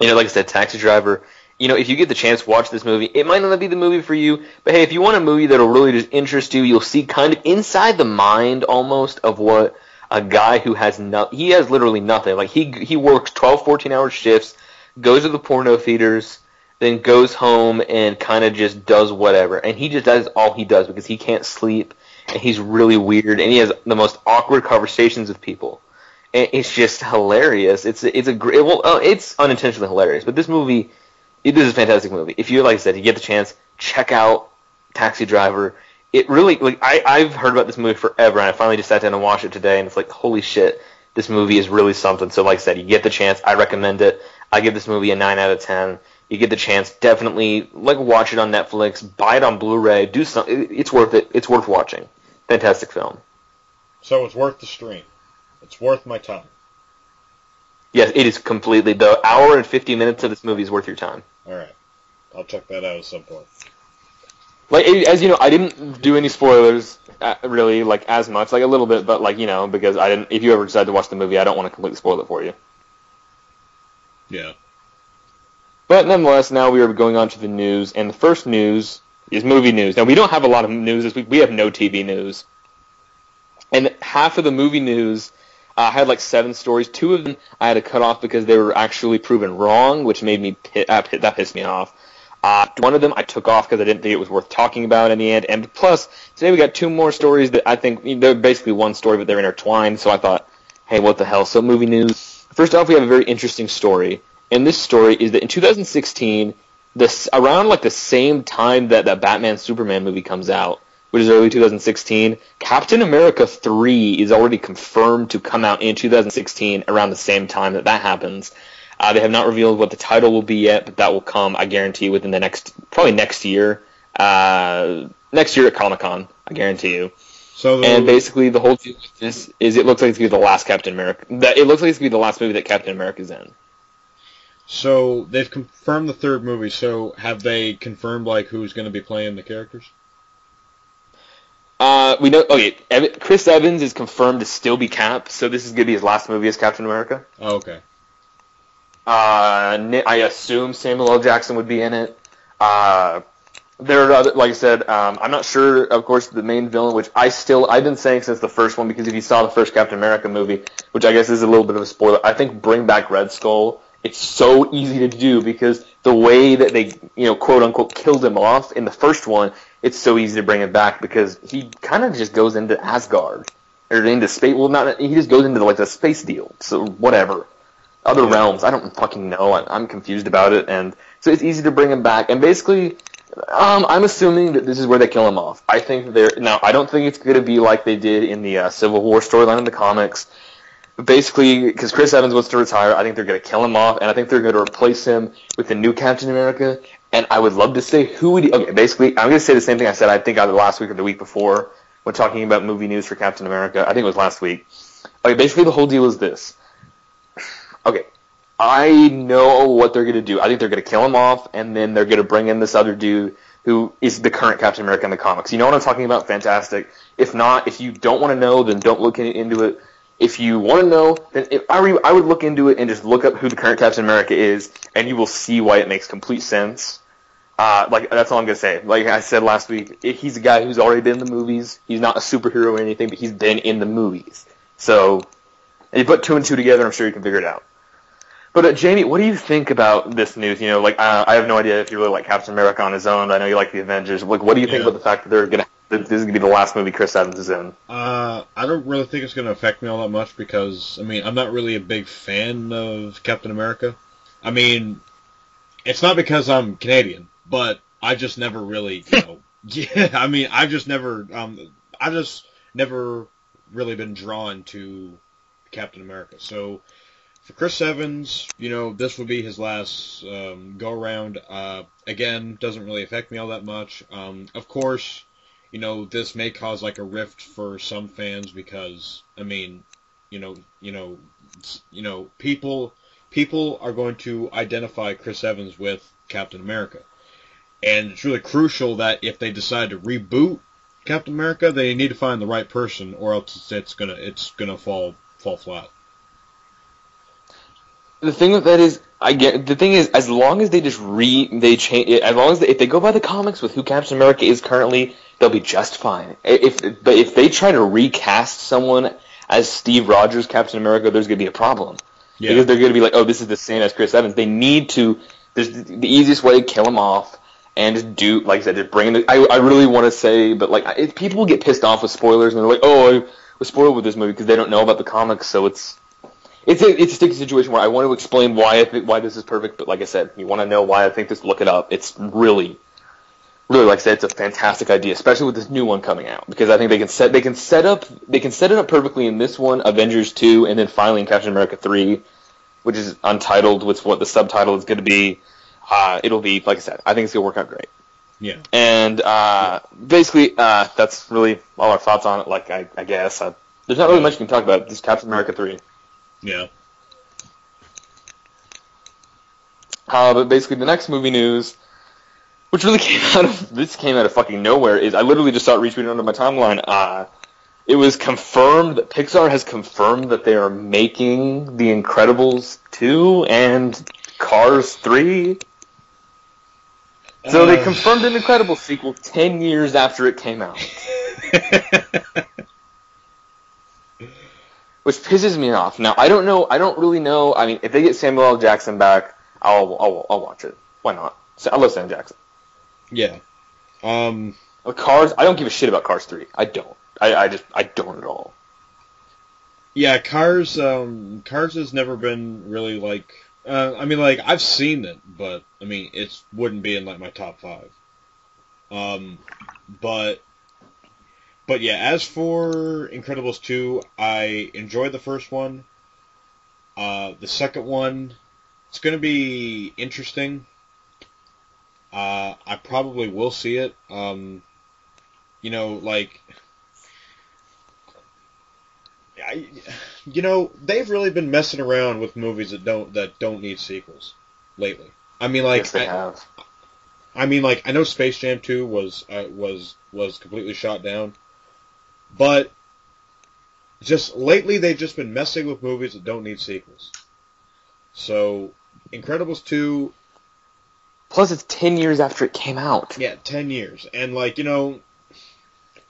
you know, like I said, Taxi Driver. You know, if you get the chance, watch this movie. It might not be the movie for you, but hey, if you want a movie that'll really just interest you, you'll see kind of inside the mind almost of what a guy who has no, he has literally nothing. Like he he works 12, 14 hour shifts, goes to the porno theaters, then goes home and kind of just does whatever. And he just does all he does because he can't sleep and he's really weird and he has the most awkward conversations with people. It's just hilarious. It's it's a great well, uh, it's unintentionally hilarious, but this movie, it, is a fantastic movie. If you like I said, you get the chance, check out Taxi Driver. It really like I I've heard about this movie forever, and I finally just sat down and watched it today, and it's like holy shit, this movie is really something. So like I said, you get the chance, I recommend it. I give this movie a nine out of ten. You get the chance, definitely like watch it on Netflix, buy it on Blu-ray, do some. It's worth it. It's worth watching. Fantastic film. So it's worth the stream. It's worth my time. Yes, it is completely. The hour and 50 minutes of this movie is worth your time. All right. I'll check that out at some point. Like as you know, I didn't do any spoilers uh, really, like as much, like a little bit, but like you know, because I didn't. If you ever decide to watch the movie, I don't want to completely spoil it for you. Yeah. But nonetheless, now we are going on to the news, and the first news is movie news. Now we don't have a lot of news this week. We have no TV news, and half of the movie news I had like seven stories. Two of them I had to cut off because they were actually proven wrong, which made me pit, uh, pit, that pissed me off. Uh, one of them I took off because I didn't think it was worth talking about in the end. And plus, today we got two more stories that I think they're basically one story, but they're intertwined. So I thought, hey, what the hell? So movie news. First off, we have a very interesting story, and this story is that in 2016, this around like the same time that that Batman Superman movie comes out, which is early 2016. Captain America 3 is already confirmed to come out in 2016 around the same time that that happens. Uh, they have not revealed what the title will be yet, but that will come, I guarantee, within the next, probably next year. Uh, next year at Comic Con, I guarantee you. So the, and basically, the whole deal with this is it looks like it's gonna be the last Captain America. That it looks like it's gonna be the last movie that Captain America's in. So they've confirmed the third movie. So have they confirmed like who's going to be playing the characters? Uh, we know. Okay, Chris Evans is confirmed to still be Cap, so this is gonna be his last movie as Captain America. Oh, okay. Uh, I assume Samuel L. Jackson would be in it. Uh, there are other, like I said, um, I'm not sure. Of course, the main villain, which I still I've been saying since the first one, because if you saw the first Captain America movie, which I guess is a little bit of a spoiler, I think bring back Red Skull. It's so easy to do because the way that they, you know, quote unquote, killed him off in the first one, it's so easy to bring him back because he kind of just goes into Asgard or into space. Well, not he just goes into like the space deal. So whatever, other realms. I don't fucking know. I, I'm confused about it, and so it's easy to bring him back. And basically, um, I'm assuming that this is where they kill him off. I think they're now. I don't think it's going to be like they did in the uh, Civil War storyline in the comics. But basically, because Chris Evans wants to retire, I think they're going to kill him off, and I think they're going to replace him with the new Captain America. And I would love to say who would. Okay, basically, I'm going to say the same thing I said. I think uh, either last week or the week before when talking about movie news for Captain America. I think it was last week. Okay, basically the whole deal is this. Okay, I know what they're going to do. I think they're going to kill him off, and then they're going to bring in this other dude who is the current Captain America in the comics. You know what I'm talking about? Fantastic. If not, if you don't want to know, then don't look into it. If you want to know, then if I, re- I would look into it and just look up who the current Captain America is, and you will see why it makes complete sense. Uh, like that's all I'm gonna say. Like I said last week, he's a guy who's already been in the movies. He's not a superhero or anything, but he's been in the movies. So, you put two and two together, I'm sure you can figure it out. But uh, Jamie, what do you think about this news? You know, like uh, I have no idea if you really like Captain America on his own. I know you like the Avengers. Like, what do you think yeah. about the fact that they're gonna this is gonna be the last movie Chris Evans is in? Uh, I don't really think it's gonna affect me all that much because I mean I'm not really a big fan of Captain America. I mean, it's not because I'm Canadian but I just never really, you know, <laughs> yeah, I mean, I've just never, um, I've just never really been drawn to Captain America. So for Chris Evans, you know, this would be his last um, go around. Uh, again, doesn't really affect me all that much. Um, of course, you know, this may cause like a rift for some fans because, I mean, you know, you know, you know, people people are going to identify Chris Evans with Captain America. And it's really crucial that if they decide to reboot Captain America, they need to find the right person, or else it's gonna it's gonna fall fall flat. The thing with that is, I get the thing is, as long as they just re they change, as long as they, if they go by the comics with who Captain America is currently, they'll be just fine. If but if they try to recast someone as Steve Rogers Captain America, there's gonna be a problem yeah. because they're gonna be like, oh, this is the same as Chris Evans. They need to. There's the easiest way to kill him off and do like I said, just bring the. I I really want to say, but like people get pissed off with spoilers and they're like, oh, I was spoiled with this movie because they don't know about the comics, so it's it's a it's a sticky situation where I want to explain why I think why this is perfect, but like I said, you want to know why I think this. Look it up. It's really, really like I said, it's a fantastic idea, especially with this new one coming out because I think they can set they can set up they can set it up perfectly in this one, Avengers two, and then finally in Captain America three, which is untitled, which what the subtitle is going to be. Uh, it'll be like I said, I think it's gonna work out great. Yeah. And uh, basically, uh, that's really all our thoughts on it. Like I, I guess uh, there's not really much you can talk about. Just Captain America three. Yeah. Uh, but basically, the next movie news, which really <laughs> came out of this came out of fucking nowhere, is I literally just saw it retweeted onto my timeline. Uh, it was confirmed that Pixar has confirmed that they are making The Incredibles two and Cars three. So they Uh. confirmed an Incredible sequel ten years after it came out, <laughs> which pisses me off. Now I don't know. I don't really know. I mean, if they get Samuel L. Jackson back, I'll I'll, I'll watch it. Why not? So, I love Sam Jackson. yeah. Um. But Cars, I don't give a shit about Cars three. I don't. I, I just I don't at all. Yeah, Cars. Um, Cars has never been really like. Uh, I mean, like I've seen it, but I mean, it wouldn't be in like my top five. Um, but but yeah, as for Incredibles two, I enjoyed the first one. Uh, the second one, it's going to be interesting. Uh, I probably will see it. Um, you know, like I, you know, they've really been messing around with movies that don't that don't need sequels lately. I mean, like, yes, they I, have. I mean, like, I know Space Jam 2 was uh, was was completely shot down, but just lately they've just been messing with movies that don't need sequels. So, Incredibles 2, Plus, it's ten years after it came out. yeah, 10 years, and like, you know,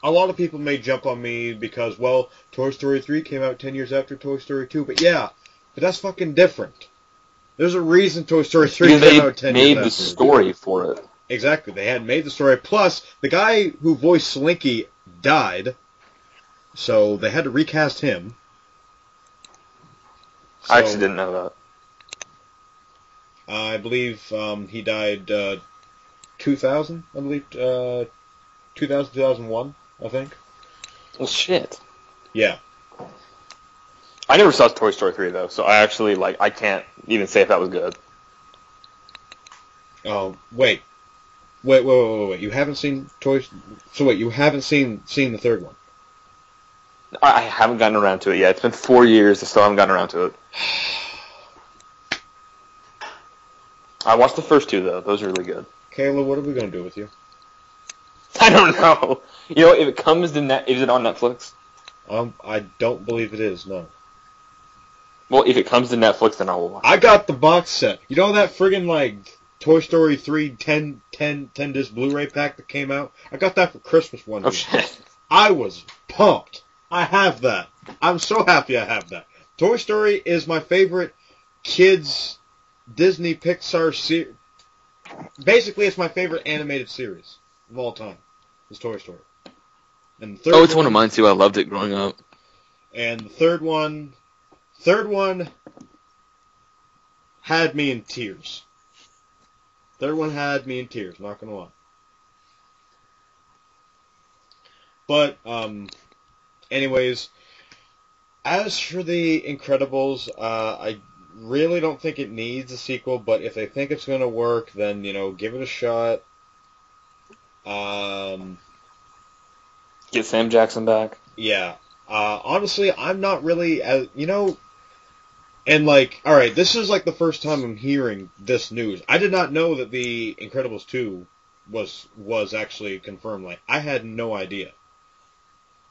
a lot of people may jump on me because, well, Toy Story 3 came out 10 years after Toy Story 2, but yeah, but that's fucking different. There's a reason Toy Story 3 Because came they out 10 made years the story for it. Exactly. They had made the story. Plus, the guy who voiced Slinky died, so they had to recast him. I actually didn't know that. I believe um, he died uh, 2000. I believe uh, 2000, 2001. I think. Well, shit. Yeah. I never saw Toy Story three though, so I actually like I can't even say if that was good. Oh wait. Wait, wait, wait, wait, wait. You haven't seen Toy. So wait, you haven't seen seen the third one. I, I haven't gotten around to it yet. It's been four years. I still haven't gotten around to it. <sighs> I watched the first two though; those are really good. Caleb, what are we gonna do with you? I don't know. You know, if it comes to net, is it on Netflix? Um, I don't believe it is. No. Well, if it comes to Netflix, then I will watch. I got the box set. You know that friggin' like Toy Story 3 10, 10, 10 disc Blu-ray pack that came out? I got that for Christmas one Oh shit! I was pumped. I have that. I'm so happy I have that. Toy Story is my favorite kids Disney Pixar series. Basically, it's my favorite animated series of all time. Is Toy Story. And the third Oh, it's one of mine too. I loved it growing up. and the third one, third one had me in tears. Third one had me in tears. Not gonna lie. But um, anyways, as for the Incredibles, uh, I really don't think it needs a sequel. But if they think it's gonna work, then you know, give it a shot. Um, Get Sam Jackson back. yeah. Uh, honestly, I'm not really as you know, and like, all right, this is like the first time I'm hearing this news. I did not know that the Incredibles two was was actually confirmed. Like, I had no idea.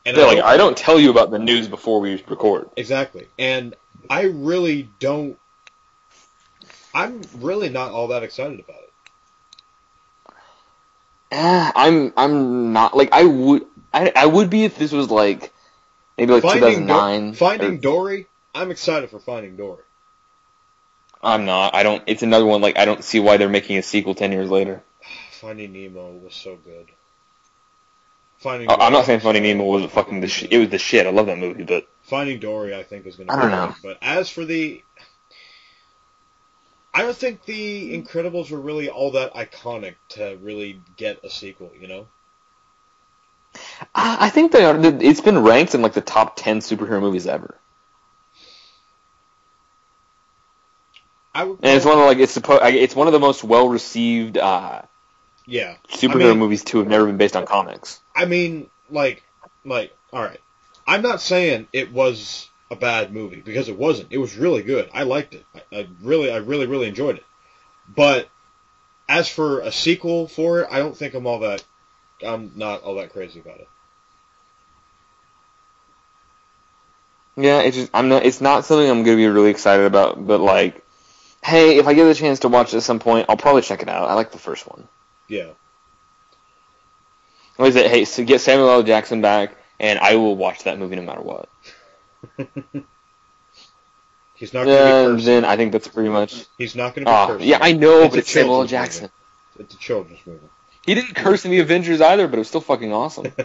And Yeah, I like I don't tell you about the news before we record. exactly, and I really don't. I'm really not all that excited about it. Eh, I'm I'm not like I would I I would be if this was like maybe like Finding, Do- 2009. Finding or- Dory, I'm excited for Finding Dory. I'm not. I don't. It's another one. Like I don't see why they're making a sequel ten years later. <sighs> Finding Nemo was so good. Finding. Oh, I'm not saying Finding Nemo was fucking the sh- it was the shit. I love that movie, but Finding Dory, I think, is going to. I be don't good. know. But as for the, I don't think the Incredibles were really all that iconic to really get a sequel. You know. I I think they are. It's been ranked in like the top ten superhero movies ever, I would. and it's one of like it's supposed. It's one of the most well received uh, Yeah. superhero I mean- movies too have never been based on comics. I mean, like, like, all right. I'm not saying it was a bad movie because it wasn't. It was really good. I liked it. I, I really, I really, really enjoyed it. But as for a sequel for it, I don't think I'm all that. I'm not all that crazy about it. Yeah, it's just I'm not. It's not something I'm gonna be really excited about. But like, hey, if I get the chance to watch it at some point, I'll probably check it out. I like the first one. Yeah. What is it? Hey, so get Samuel L. Jackson back, and I will watch that movie no matter what. <laughs> He's not going to be cursed. then I think that's pretty much. He's not going to be ah, Oh, cursed. yeah, I know, It's but it's Samuel L. Jackson. movie. It's a children's movie. He didn't curse in the Avengers either, but it was still fucking awesome. <laughs>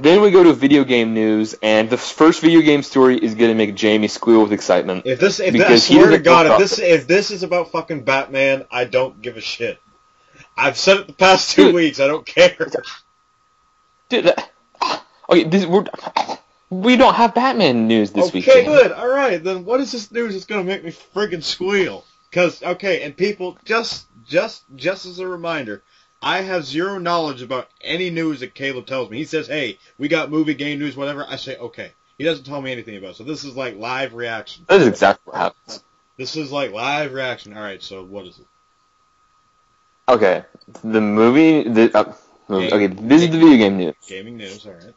then we go to video game news, and the first video game story is gonna make Jamie squeal with excitement. if this, if that, I Because swear to God, if this, if this is about fucking Batman, I don't give a shit. I've said it the past two Dude. weeks. I don't care. Dude, that, okay, this, we're, we don't have Batman news this week. okay, good. All right, then what is this news that's gonna make me friggin' squeal? Because okay, and people, just just just as a reminder, I have zero knowledge about any news that Caleb tells me. He says, "Hey, we got movie, game news, whatever." I say, "Okay." He doesn't tell me anything about. it. So this is like live reaction. That is exactly what happens. This is like live reaction. All right, so what is it? Okay, the movie, the uh, movie, okay, this is the video game news. Gaming news. All right.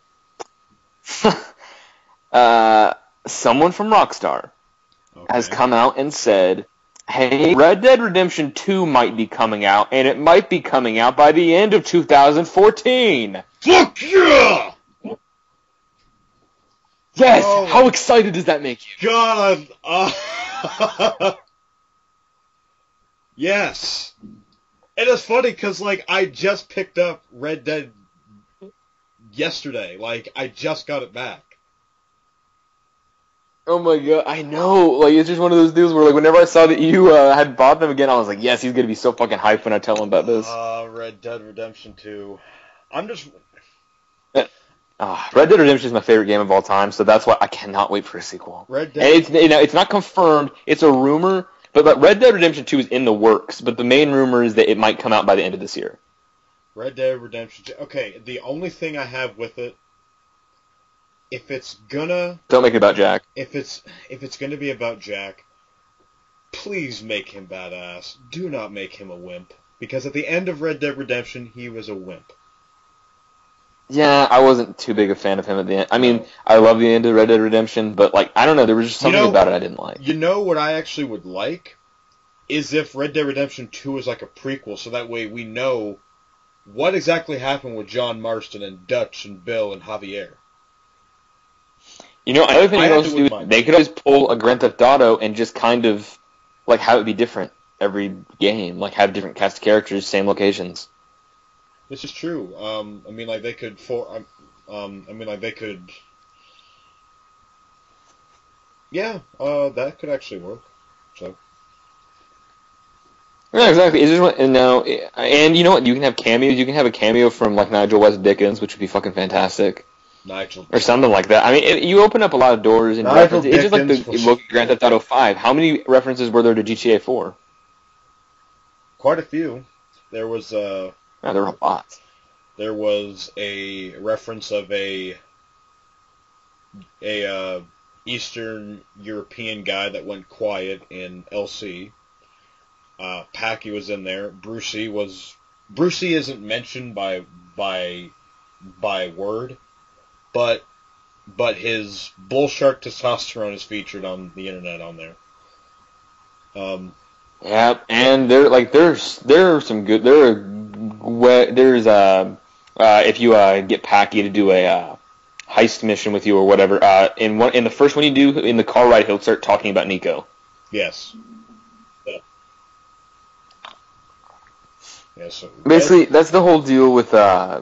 <laughs> uh, someone from Rockstar Okay. has come out and said, "Hey, Red Dead Redemption 2 might be coming out, and it might be coming out by the end of 2014." Fuck yeah! Yes. Oh. How excited does that make you? God, uh, <laughs> yes. And it's funny because like I just picked up Red Dead yesterday. Like I just got it back. Oh my god, I know. Like it's just one of those deals where like whenever I saw that you uh, had bought them again, I was like, yes, he's gonna be so fucking hyped when I tell him about this. Uh, Red Dead Redemption 2. I'm just Ah, Red Dead Redemption is my favorite game of all time, so that's why I cannot wait for a sequel. Red And Dead. it's you know it's not confirmed. It's a rumor, but like Red Dead Redemption 2 is in the works. But the main rumor is that it might come out by the end of this year. Red Dead Redemption 2. Okay, the only thing I have with it, if it's gonna, Don't make it about Jack. if it's if it's gonna be about Jack, please make him badass. Do not make him a wimp. Because at the end of Red Dead Redemption, he was a wimp. Yeah, I wasn't too big a fan of him at the end. I mean, I love the end of Red Dead Redemption, but like I don't know, there was just You something know- about it I didn't like. You know what I actually would like is if Red Dead Redemption 2 is like a prequel, so that way we know what exactly happened with John Marston and Dutch and Bill and Javier. You know, another thing I could do, they could always pull a Grand Theft Auto and just kind of like have it be different every game, like have different cast of characters, same locations. This is true. Um, I mean, like they could for um, um, I mean, like they could. Yeah, uh, that could actually work. So Yeah, exactly. It's just and now, and you know what? You can have cameos. You can have a cameo from like Nigel West Dickens, which would be fucking fantastic, Nigel. or something like that. I mean, it, you open up a lot of doors and Nigel references. It's just like Dickens the was- Grand Theft Auto Five. How many references were there to GTA Four? Quite a few. There was uh, Yeah, there were a lot. there was a reference of a a uh, Eastern European guy that went quiet in LC. Uh, Packie was in there. Brucie was Brucie isn't mentioned by by by word, but but his bull shark testosterone is featured on the internet on there. Um, Yep, and there like there's there are some good there are there's uh, uh if you uh get Packie to do a uh, heist mission with you or whatever uh in one in the first one you do in the car ride he'll start talking about Niko. yes. Yeah, so Basically, that's the whole deal with, uh,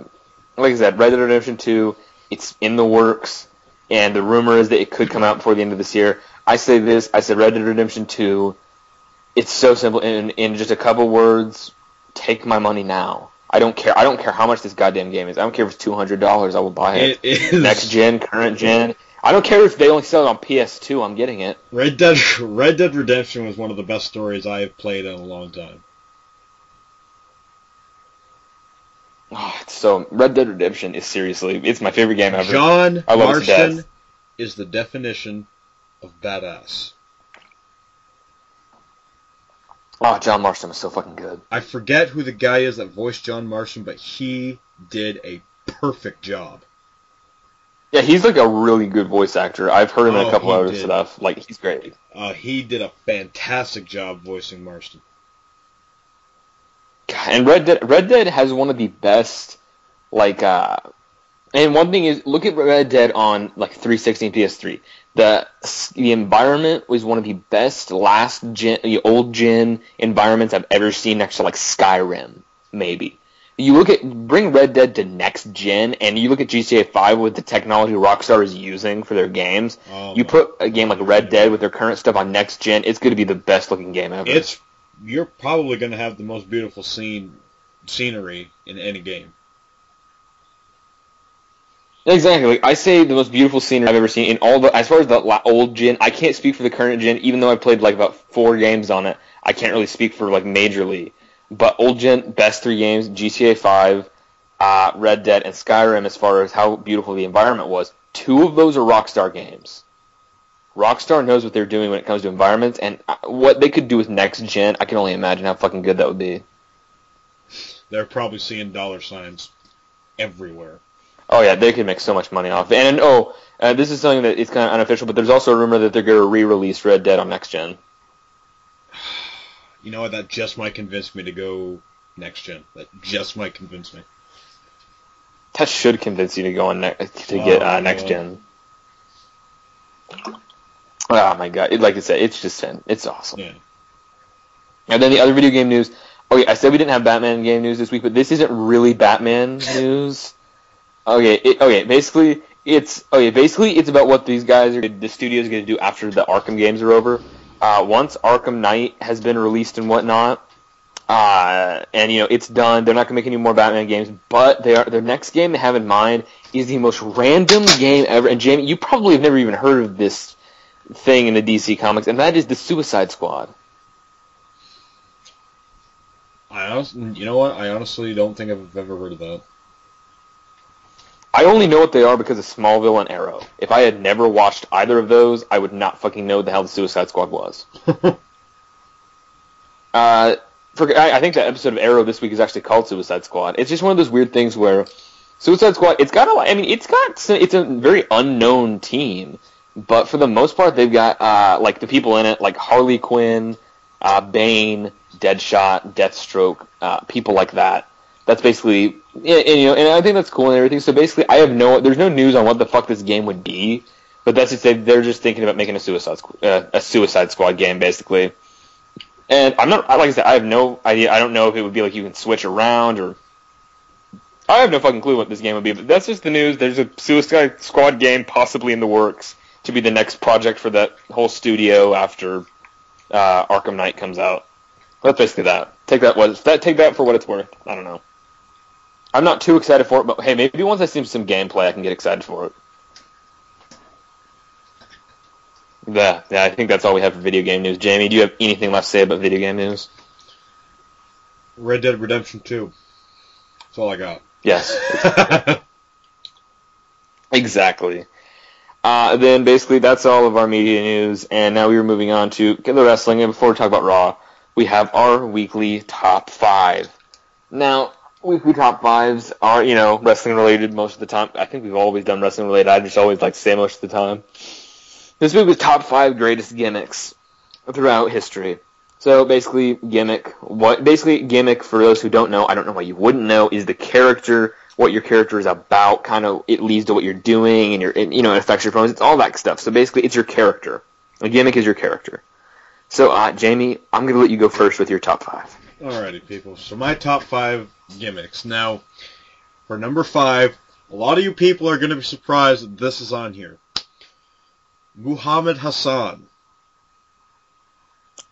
like I said, Red Dead Redemption 2. It's in the works, and the rumor is that it could come out before the end of this year. I say this. I said Red Dead Redemption 2. It's so simple. In in just a couple words, take my money now. I don't care. I don't care how much this goddamn game is. I don't care if it's two hundred dollars. I will buy it. It is Next gen, current gen. I don't care if they only sell it on PS2. I'm getting it. Red Dead Red Dead Redemption was one of the best stories I have played in a long time. Oh, it's <sighs> so Red Dead Redemption is seriously. It's my favorite game ever. John I love it to Marston is the definition of badass. Oh, John Marston was so fucking good. I forget who the guy is that voiced John Marston, but he did a perfect job. Yeah, he's like a really good voice actor. I've heard him in Oh, a couple he other did. stuff. Like he's great. Uh, he did a fantastic job voicing Marston. And Red Dead Red Dead has one of the best like uh and one thing is look at Red Dead on like 360 and PS3. The the environment was one of the best last gen the old gen environments I've ever seen next to like Skyrim maybe. You look at bring Red Dead to next gen and you look at GTA 5 with the technology Rockstar is using for their games. Oh, you put a game like Red Dead with their current stuff on next gen, it's going to be the best looking game ever. It's you're probably going to have the most beautiful scene scenery in any game. Exactly. Like, I say the most beautiful scenery I've ever seen in all the as far as the old gen. I can't speak for the current gen, even though I played like about four games on it. I can't really speak for like majorly. But old gen, best three games: GTA Five, uh, Red Dead, and Skyrim. As far as how beautiful the environment was, two of those are Rockstar games. Rockstar knows what they're doing when it comes to environments, and uh, what they could do with next gen. I can only imagine how fucking good that would be. They're probably seeing dollar signs everywhere. Oh yeah, they could make so much money off. it. And oh, uh, this is something that it's kind of unofficial, but there's also a rumor that they're going to re-release Red Dead on next gen. You know what? That just might convince me to go next gen. That just might convince me. That should convince you to go on ne- to get Oh, uh, next God. gen. Oh my god! It, like I said, it's just fun. It's awesome. Yeah. And then the other video game news. Okay, I said we didn't have Batman game news this week, but this isn't really Batman <laughs> news. Okay, it, okay. Basically, it's okay. Basically, it's about what these guys are. The studio is going to do after the Arkham games are over. Uh, once Arkham Knight has been released and whatnot, uh, and you know it's done. They're not going to make any more Batman games, but they are. Their next game they have in mind is the most random game ever. And Jamie, you probably have never even heard of this thing in the DC comics, and that is the Suicide Squad. I honestly, you know what? I honestly don't think I've ever heard of that. I only know what they are because of Smallville and Arrow. If I had never watched either of those, I would not fucking know what the hell the Suicide Squad was. <laughs> Uh, for, I, I think that episode of Arrow this week is actually called Suicide Squad. It's just one of those weird things where Suicide Squad. It's got a. lot- I mean, it's got. It's a very unknown team, but for the most part, they've got uh, like the people in it, like Harley Quinn, uh, Bane, Deadshot, Deathstroke, uh, people like that. That's basically, yeah, and, you know, and I think that's cool and everything. So basically, I have no, there's no news on what the fuck this game would be, but that's just they, they're just thinking about making a Suicide uh, a Suicide Squad game basically. And I'm not, like I said, I have no idea. I don't know if it would be like you can switch around or. I have no fucking clue what this game would be, but that's just the news. There's a Suicide Squad game possibly in the works to be the next project for that whole studio after uh, Arkham Knight comes out. That's basically that. Take that what that take that for what it's worth. I don't know. I'm not too excited for it, but hey, maybe once I see some gameplay, I can get excited for it. Yeah, yeah, I think that's all we have for video game news. Jamie, do you have anything left to say about video game news? Red Dead Redemption 2. That's all I got. Yes, <laughs> exactly. Uh, then basically that's all of our media news, and now we are moving on to the wrestling. And before we talk about Raw, we have our weekly top five. Now, weekly top fives are you know wrestling related most of the time. I think we've always done wrestling related. I just always like to say most of the time. This week was top five greatest gimmicks throughout history. So basically, gimmick. What basically gimmick for those who don't know, I don't know why you wouldn't know, is the character, what your character is about. Kind of it leads to what you're doing, and your it, you know it affects your performance. It's all that stuff. So basically, it's your character. A gimmick is your character. So uh, Jamie, I'm gonna let you go first with your top five. Alrighty, people. So my top five gimmicks. Now, for number five, a lot of you people are going to be surprised that this is on here. Muhammad Hassan.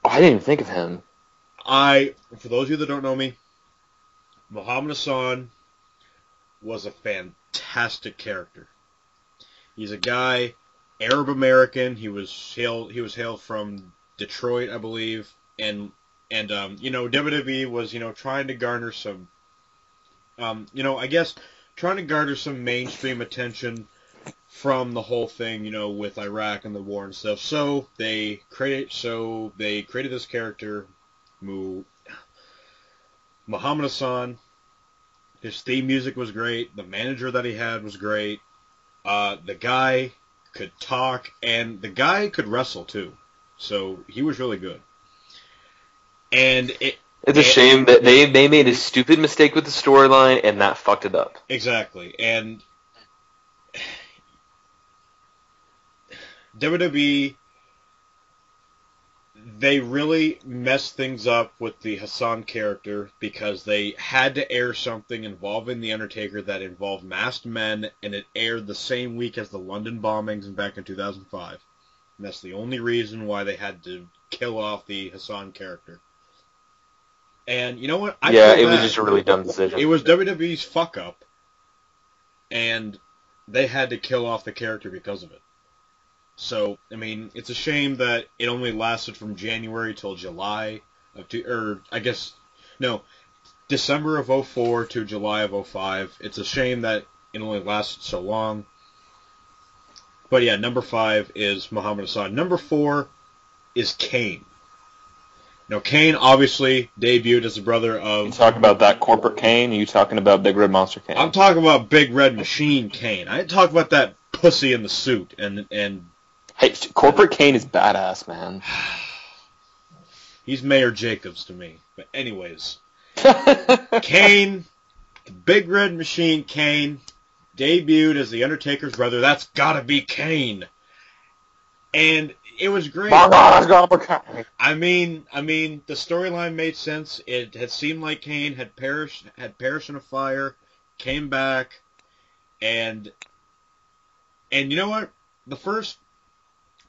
Oh, I didn't even think of him. I, for those of you that don't know me, Muhammad Hassan was a fantastic character. He's a guy, Arab American. He was hailed. He was hailed from Detroit, I believe, and and um, you know WWE was you know trying to garner some, um, you know I guess trying to garner some mainstream attention from the whole thing, you know, with Iraq and the war and stuff. So they create so they created this character, Mu Muhammad Hassan. His theme music was great. The manager that he had was great. Uh, the guy could talk, and the guy could wrestle too. So he was really good. And it, It's a it- shame that they they made a stupid mistake with the storyline and that fucked it up. Exactly. And <sighs> WWE they really messed things up with the Hassan character because they had to air something involving the Undertaker that involved masked men and it aired the same week as the London bombings back in 2005. And that's the only reason why they had to kill off the Hassan character. And you know what? I yeah, it was just a really dumb decision. It was WWE's fuck up, and they had to kill off the character because of it. So, I mean, it's a shame that it only lasted from January till July of two, or I guess no, December of 04 to July of 05. It's a shame that it only lasted so long. But yeah, number five is Muhammad Hassan. Number four is Kane. Now, Kane obviously debuted as the brother of you talking about that corporate Kane? Are you talking about Big Red Monster Kane? I'm talking about Big Red Machine Kane. I didn't talk about that pussy in the suit and and hey, corporate Kane is badass, man. <sighs> he's Mayor Jacobs to me. But anyways, <laughs> Kane, the Big Red Machine Kane, debuted as the Undertaker's brother. That's gotta be Kane. And it was great. My God, it's gotta be Kane. I mean, I mean, the storyline made sense. It had seemed like Kane had perished, had perished in a fire, came back, and and you know what? The first,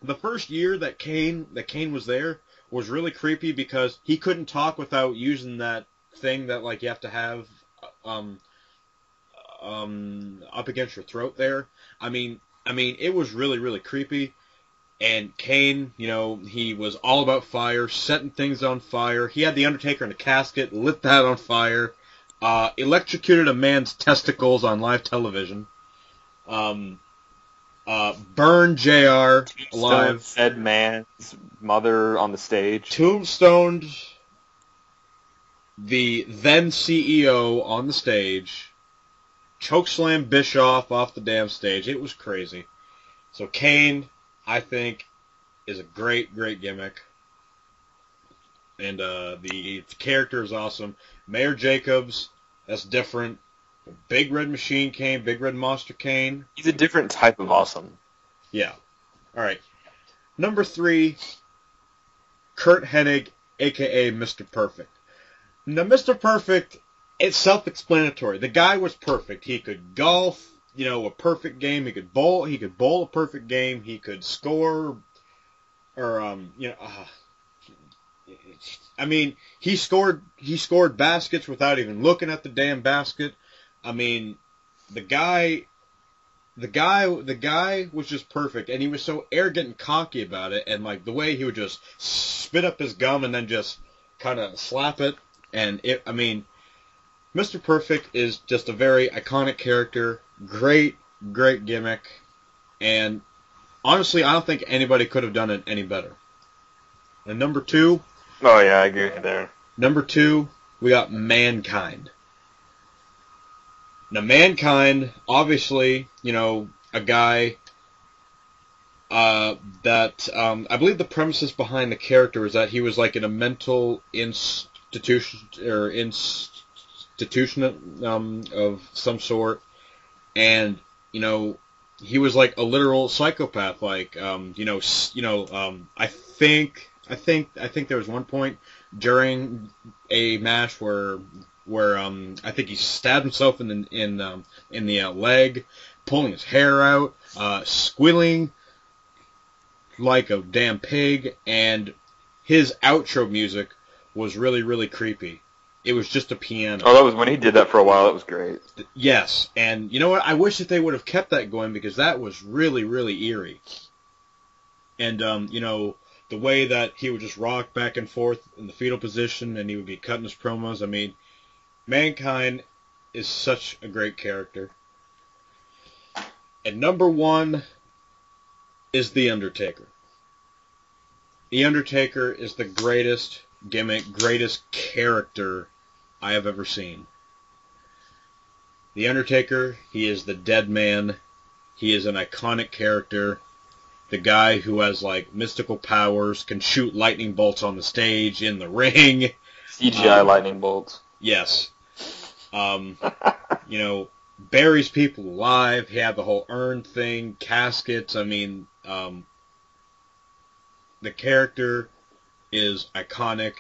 the first year that Kane that Kane was there was really creepy because he couldn't talk without using that thing that like you have to have, um, um, up against your throat there. I mean, I mean, it was really really creepy. And Kane, you know, he was all about fire, setting things on fire. He had the Undertaker in a casket, lit that on fire, uh, electrocuted a man's testicles on live television, um, uh, burned JR Stone alive, said man's mother on the stage. tombstoned the then CEO on the stage, chokeslam Bischoff off the damn stage. It was crazy. So Kane, I think, is a great, great gimmick. And uh, the character is awesome. Mayor Jacobs, that's different. Big Red Machine Kane, Big Red Monster Kane. He's a different type of awesome. Yeah. All right. Number three, Curt Hennig, aka Mr. Perfect. Now, Mr. Perfect, it's self-explanatory. The guy was perfect. He could golf, you know, a perfect game. He could bowl. He could bowl a perfect game. He could score, or um, you know, uh, I mean, he scored. He scored baskets without even looking at the damn basket. I mean, the guy the guy the guy was just perfect and he was so arrogant and cocky about it and like the way he would just spit up his gum and then just kind of slap it and it I mean Mr. Perfect is just a very iconic character great great gimmick and honestly I don't think anybody could have done it any better and number 2 Oh yeah, I agree there. Number two, we got Mankind. Now, Mankind, obviously, you know, a guy uh, that um, I believe the premises behind the character is that he was like in a mental institution or institution um, of some sort, and you know, he was like a literal psychopath. Like, um, you know, you know, um, I think, I think, I think there was one point during a match where where um I think he stabbed himself in the in um, in the uh, leg, pulling his hair out, uh, squealing like a damn pig, and his outro music was really really creepy. It was just a piano. Oh, that was when he did that for a while. That was great. Yes, and you know what? I wish that they would have kept that going because that was really really eerie. And um, you know, the way that he would just rock back and forth in the fetal position and he would be cutting his promos. I mean, Mankind is such a great character. And number one is The Undertaker. The Undertaker is the greatest gimmick, greatest character I have ever seen. The Undertaker, he is the dead man. He is an iconic character the guy who has like mystical powers, can shoot lightning bolts on the stage, in the <laughs> ring. CGI um, lightning bolts. Yes. Um, you know, buries people alive. He had the whole urn thing, caskets. I mean, um, the character is iconic,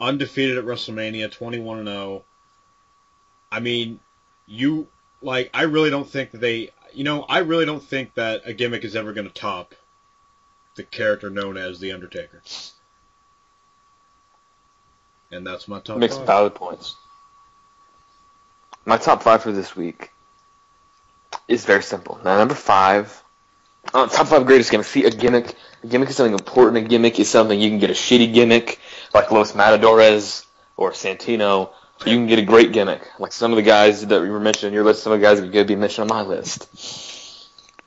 undefeated at WrestleMania, 21 and 0. I mean, you like I really don't think that they, you know, I really don't think that a gimmick is ever going to top the character known as the Undertaker. And that's my top. Makes valid points. My top five for this week is very simple. Now, number five, oh, top five greatest gimmicks. See, a gimmick, a gimmick is something important. A gimmick is something you can get a shitty gimmick like Los Matadores or Santino. You can get a great gimmick like some of the guys that we were mentioning in your list. Some of the guys that could be mentioned on my list.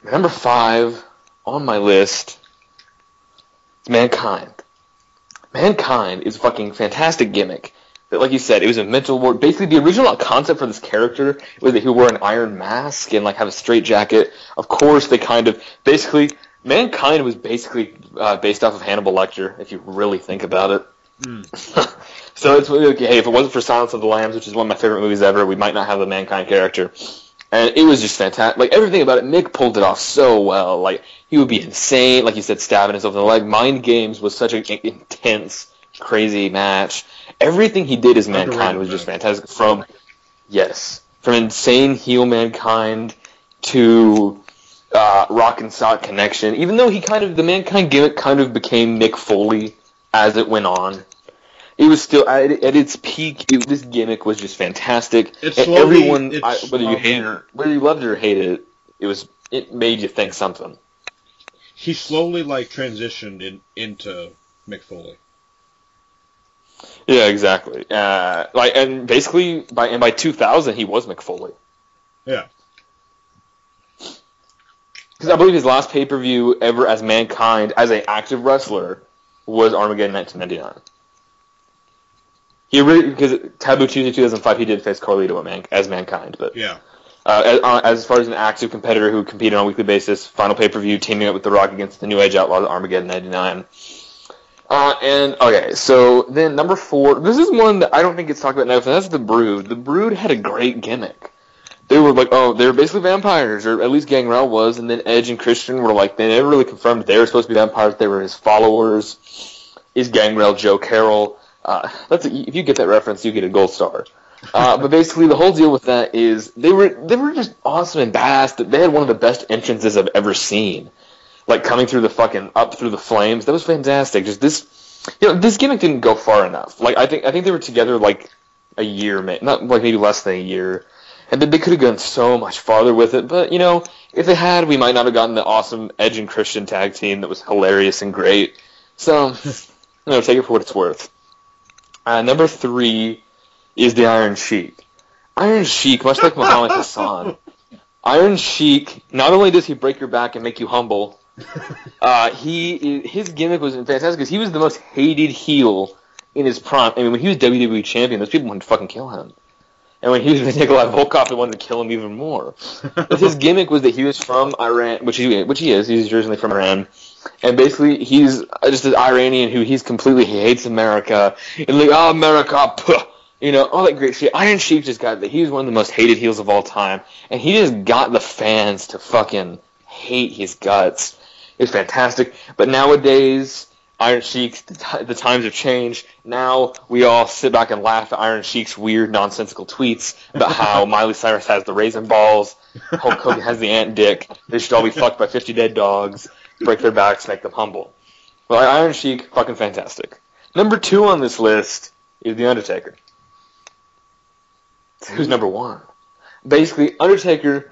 Number five on my list is Mankind. Mankind is a fucking fantastic gimmick. But like you said, it was a mental war. Basically, the original concept for this character was that he wore an iron mask and like have a straight jacket. Of course, they kind of basically Mankind was basically uh, based off of Hannibal Lecter, if you really think about it. Mm. <laughs> so it's like, hey, if it wasn't for Silence of the Lambs, which is one of my favorite movies ever, we might not have the Mankind character. And it was just fantastic. Like everything about it, Mick pulled it off so well. Like he would be insane, like you said, stabbing himself in the leg. Mind Games was such an intense, crazy match. Everything he did as Mankind was just fantastic. From yes, from insane heel Mankind to uh, Rock and Sock connection. Even though he kind of the Mankind gimmick kind of became Mick Foley as it went on it was still at, at its peak. It, this gimmick was just fantastic. It's slowly, everyone, I, whether you hate it, whether you loved it or hated it, it was it made you think something. He slowly like transitioned in, into Mick Foley. Yeah, exactly. Uh, like, and basically by and by 2000, he was Mick Foley. Yeah. Because I believe his last pay per view ever as Mankind, as an active wrestler, was Armageddon 1999. He really because Taboo Tuesday 2005 he did face Carlito man, as Mankind, but yeah. Uh, as, uh, as, far as an active competitor who competed on a weekly basis, final pay per view teaming up with The Rock against the New Age Outlaws Armageddon '99. Uh, and okay, so then number four, this is one that I don't think gets talked about enough, and that's the Brood. The Brood had a great gimmick. They were like, oh, they were basically vampires, or at least Gangrel was, and then Edge and Christian were like, they never really confirmed they were supposed to be vampires. They were his followers. Is Gangrel Joe Carroll? Uh, that's a, if you get that reference, you get a gold star. Uh, but basically, the whole deal with that is they were they were just awesome and badass. They had one of the best entrances I've ever seen, like coming through the fucking up through the flames. That was fantastic. Just this, you know, this gimmick didn't go far enough. Like I think I think they were together like a year, not like maybe less than a year, and they could have gone so much farther with it. But you know, if they had, we might not have gotten the awesome Edge and Christian tag team that was hilarious and great. So, <laughs> you know, take it for what it's worth. Uh, number three is the Iron Sheik. Iron Sheik, much like Muhammad <laughs> Hassan, Iron Sheik. Not only does he break your back and make you humble, <laughs> uh, he his gimmick was fantastic because he was the most hated heel in his prime. I mean, when he was WWE champion, those people wanted to fucking kill him. And when he was with Nikolai Volkoff, they wanted to kill him even more. <laughs> But his gimmick was that he was from Iran, which he which he is. He's originally from Iran, and basically he's just an Iranian who he's completely he hates America and like oh America, puh, you know all that great shit. Iron Sheik just got that. he was one of the most hated heels of all time, and he just got the fans to fucking hate his guts. It's fantastic. But nowadays, Iron Sheik, the, t- the times have changed. Now we all sit back and laugh at Iron Sheik's weird, nonsensical tweets about how <laughs> Miley Cyrus has the raisin balls, Hulk Hogan has the ant dick. They should all be fucked by 50 dead dogs, break their backs, make them humble. Well, Iron Sheik, fucking fantastic. Number two on this list is The Undertaker. Who's number one? Basically, Undertaker,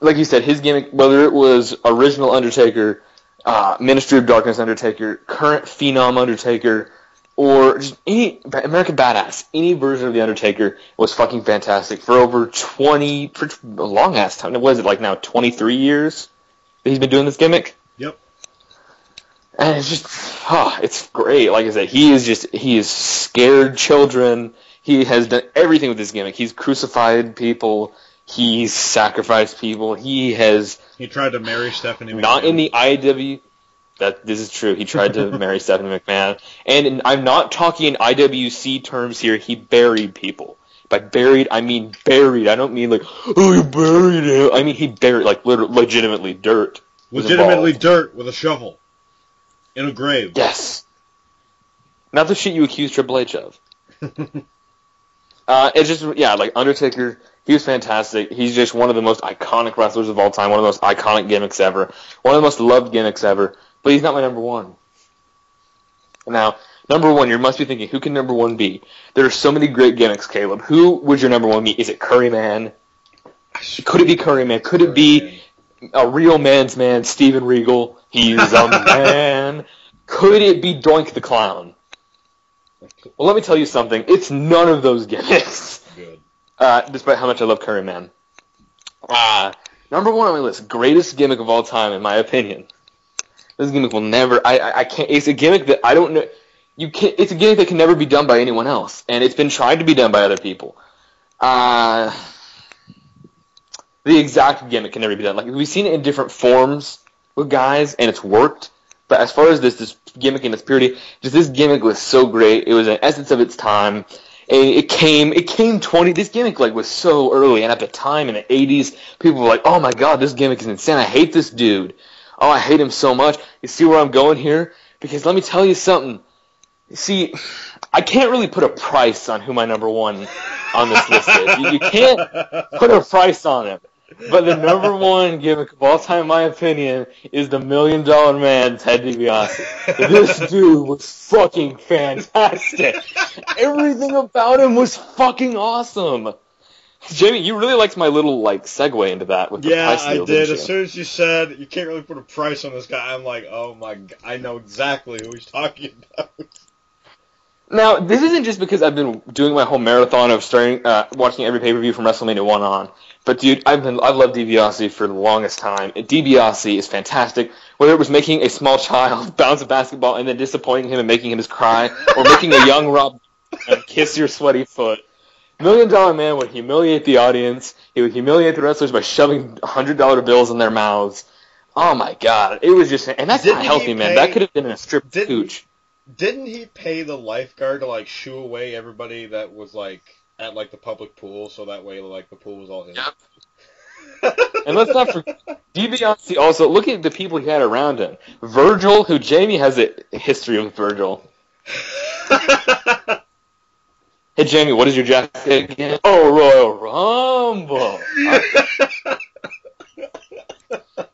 like you said, his gimmick, whether it was original Undertaker, uh, Ministry of Darkness Undertaker, current Phenom Undertaker, or just any American Badass, any version of the Undertaker was fucking fantastic for over 20, for a long ass time. What is it like now, 23 years that he's been doing this gimmick? Yep. And it's just, oh, it's great. Like I said, he is just, he is scared children. He has done everything with this gimmick. He's crucified people. He's sacrificed people. He has He tried to marry Stephanie. McMahon. not in the IW. That this is true. He tried to <laughs> marry Stephanie McMahon, and in, I'm not talking in IWC terms here. He buried people. By buried, I mean buried. I don't mean like oh you buried him. I mean he buried like legitimately dirt. legitimately dirt with a shovel in a grave. Yes. Not the shit you accuse Triple H of. <laughs> Uh, it's just yeah, like Undertaker. He was fantastic. He's just one of the most iconic wrestlers of all time. One of the most iconic gimmicks ever. One of the most loved gimmicks ever. But he's not my number one. Now, number one, you must be thinking, who can number one be? There are so many great gimmicks, Caleb. Who would your number one be? Is it Curry Man? Could it be Curry Man? Could it be a real man's man, Steven Regal? He's a <laughs> man. Could it be Doink the Clown? Well, let me tell you something. It's none of those gimmicks. Uh, despite how much I love Curry Man. Uh, number one on my list, greatest gimmick of all time, in my opinion. This gimmick will never. I, I, I can't. It's a gimmick that I don't know. You can't. It's a gimmick that can never be done by anyone else, and it's been tried to be done by other people. Uh, the exact gimmick can never be done. Like we've seen it in different forms with guys, and it's worked. But as far as this this gimmick and its purity, just this gimmick was so great. It was an essence of its time. And it came it came twenty this gimmick like was so early and at the time in the eighties people were like, Oh my god, this gimmick is insane. I hate this dude. Oh, I hate him so much. You see where I'm going here? Because let me tell you something. You see, I can't really put a price on who my number one on this list is. You, you can't put a price on it. But the number one gimmick of all time, in my opinion, is the Million Dollar Man, Ted DiBiase. This dude was fucking fantastic. Everything about him was fucking awesome. Jamie, you really liked my little like segue into that with the Yeah, price I deal, did. didn't As soon as you said you can't really put a price on this guy, I'm like, oh my, g- I know exactly who he's talking about. Now, this isn't just because I've been doing my whole marathon of starting uh, watching every pay per view from WrestleMania one on. But dude, I've been I've loved DiBiase for the longest time. DiBiase is fantastic. Whether it was making a small <laughs> child bounce a basketball and then disappointing him and making him just cry, or making a young Rob <laughs> kiss your sweaty foot. Million Dollar Man would humiliate the audience. He would humiliate the wrestlers by shoving hundred dollar bills in their mouths. Oh my god, it was just and that's Didn't not he healthy, man. pay- That could have been in a strip Didn't- cooch. Didn't he pay the lifeguard to like shoo away everybody that was like at like the public pool, so that way like the pool was all his? Yep. <laughs> And let's not forget, DiBiase also, look at the people he had around him. Virgil, who Jamie has a history with Virgil. <laughs> Hey, Jamie, what is your jacket again? Oh, Royal Rumble. <laughs>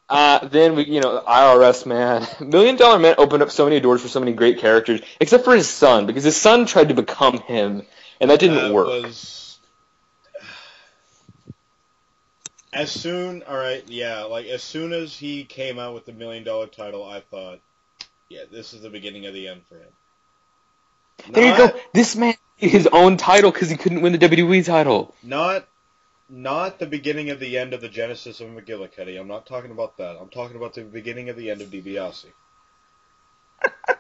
Uh, then we, you know, IRS man, Million Dollar Man opened up so many doors for so many great characters, except for his son, because his son tried to become him, and that didn't work. Was... <sighs> As soon, all right, yeah, like as soon as he came out with the million dollar title, I thought, yeah, this is the beginning of the end for him. There you go. This man his own title because he couldn't win the WWE title. Not, not the beginning of the end of the genesis of McGillicutty. I'm not talking about that. I'm talking about the beginning of the end of DiBiase. <laughs>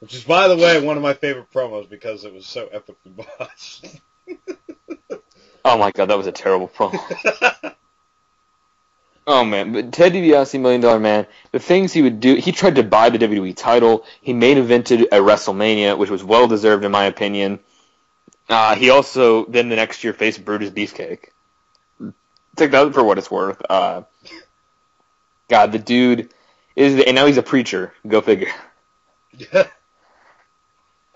Which is, by the way, one of my favorite promos because it was so epically botched. Oh my god, that was a terrible promo. <laughs> Oh man, but Ted DiBiase, Million Dollar Man, the things he would do, he tried to buy the WWE title. He main evented at WrestleMania, which was well deserved in my opinion. Uh, he also then the next year faced Brutus Beefcake. Take that for what it's worth. Uh, God, the dude is, and now he's a preacher. Go figure. <laughs>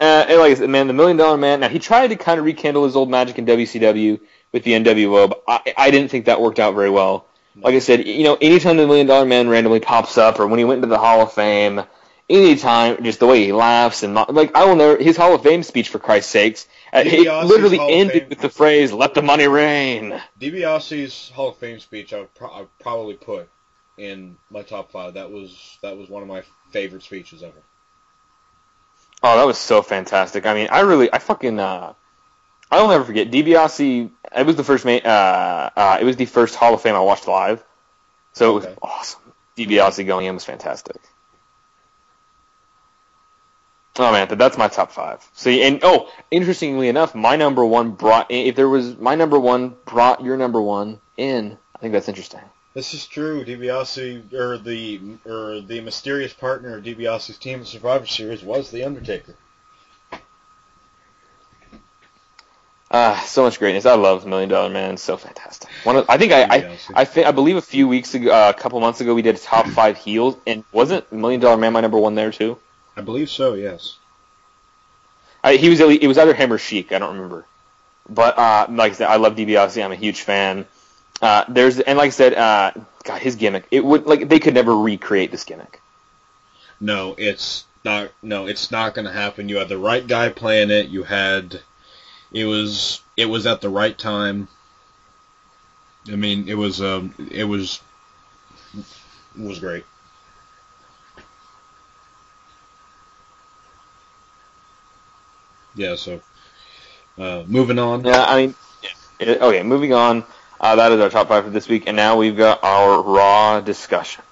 Uh, and like I said, man, the Million Dollar Man. Now he tried to kind of rekindle his old magic in WCW with the NWO, but I, I didn't think that worked out very well. Like I said, you know, anytime the Million Dollar Man randomly pops up, or when he went into the Hall of Fame, anytime, just the way he laughs and like I will never his Hall of Fame speech for Christ's sakes, uh, it literally Hall ended with the phrase "Let the money rain." DiBiase's Hall of Fame speech, I would, pro- I would probably put in my top five. That was that was one of my favorite speeches ever. Oh, that was so fantastic. I mean, I really, I fucking, uh, I'll never forget DiBiase. It was the first, ma- uh, uh, it was the first Hall of Fame I watched live, so it was awesome. DiBiase going in was fantastic. Oh man, that's my top five. See, and oh, interestingly enough, my number one brought if there was my number one brought your number one in. I think that's interesting. This is true. DiBiase or the or the mysterious partner of DiBiase's team in Survivor Series was the Undertaker. Ah, so much greatness. I love Million Dollar Man. It's so fantastic. One of, I think I, I, I, I believe a few weeks ago, uh, a couple months ago, we did a top five heels, and wasn't Million Dollar Man my number one there too? I believe so. Yes. I, he was it was either him or Sheik. I don't remember. But uh, like I said, I love DiBiase. I'm a huge fan. Uh, there's and like I said, uh, God, his gimmick. It would like they could never recreate this gimmick. No, it's not. No, it's not going to happen. You had the right guy playing it. You had. It was. It was at the right time. I mean, it was. Um. It was. It was great. Yeah. So. Uh, moving on. Yeah, I mean, yeah. Okay. Moving on. Uh, that is our top five for this week, and now we've got our Raw discussion.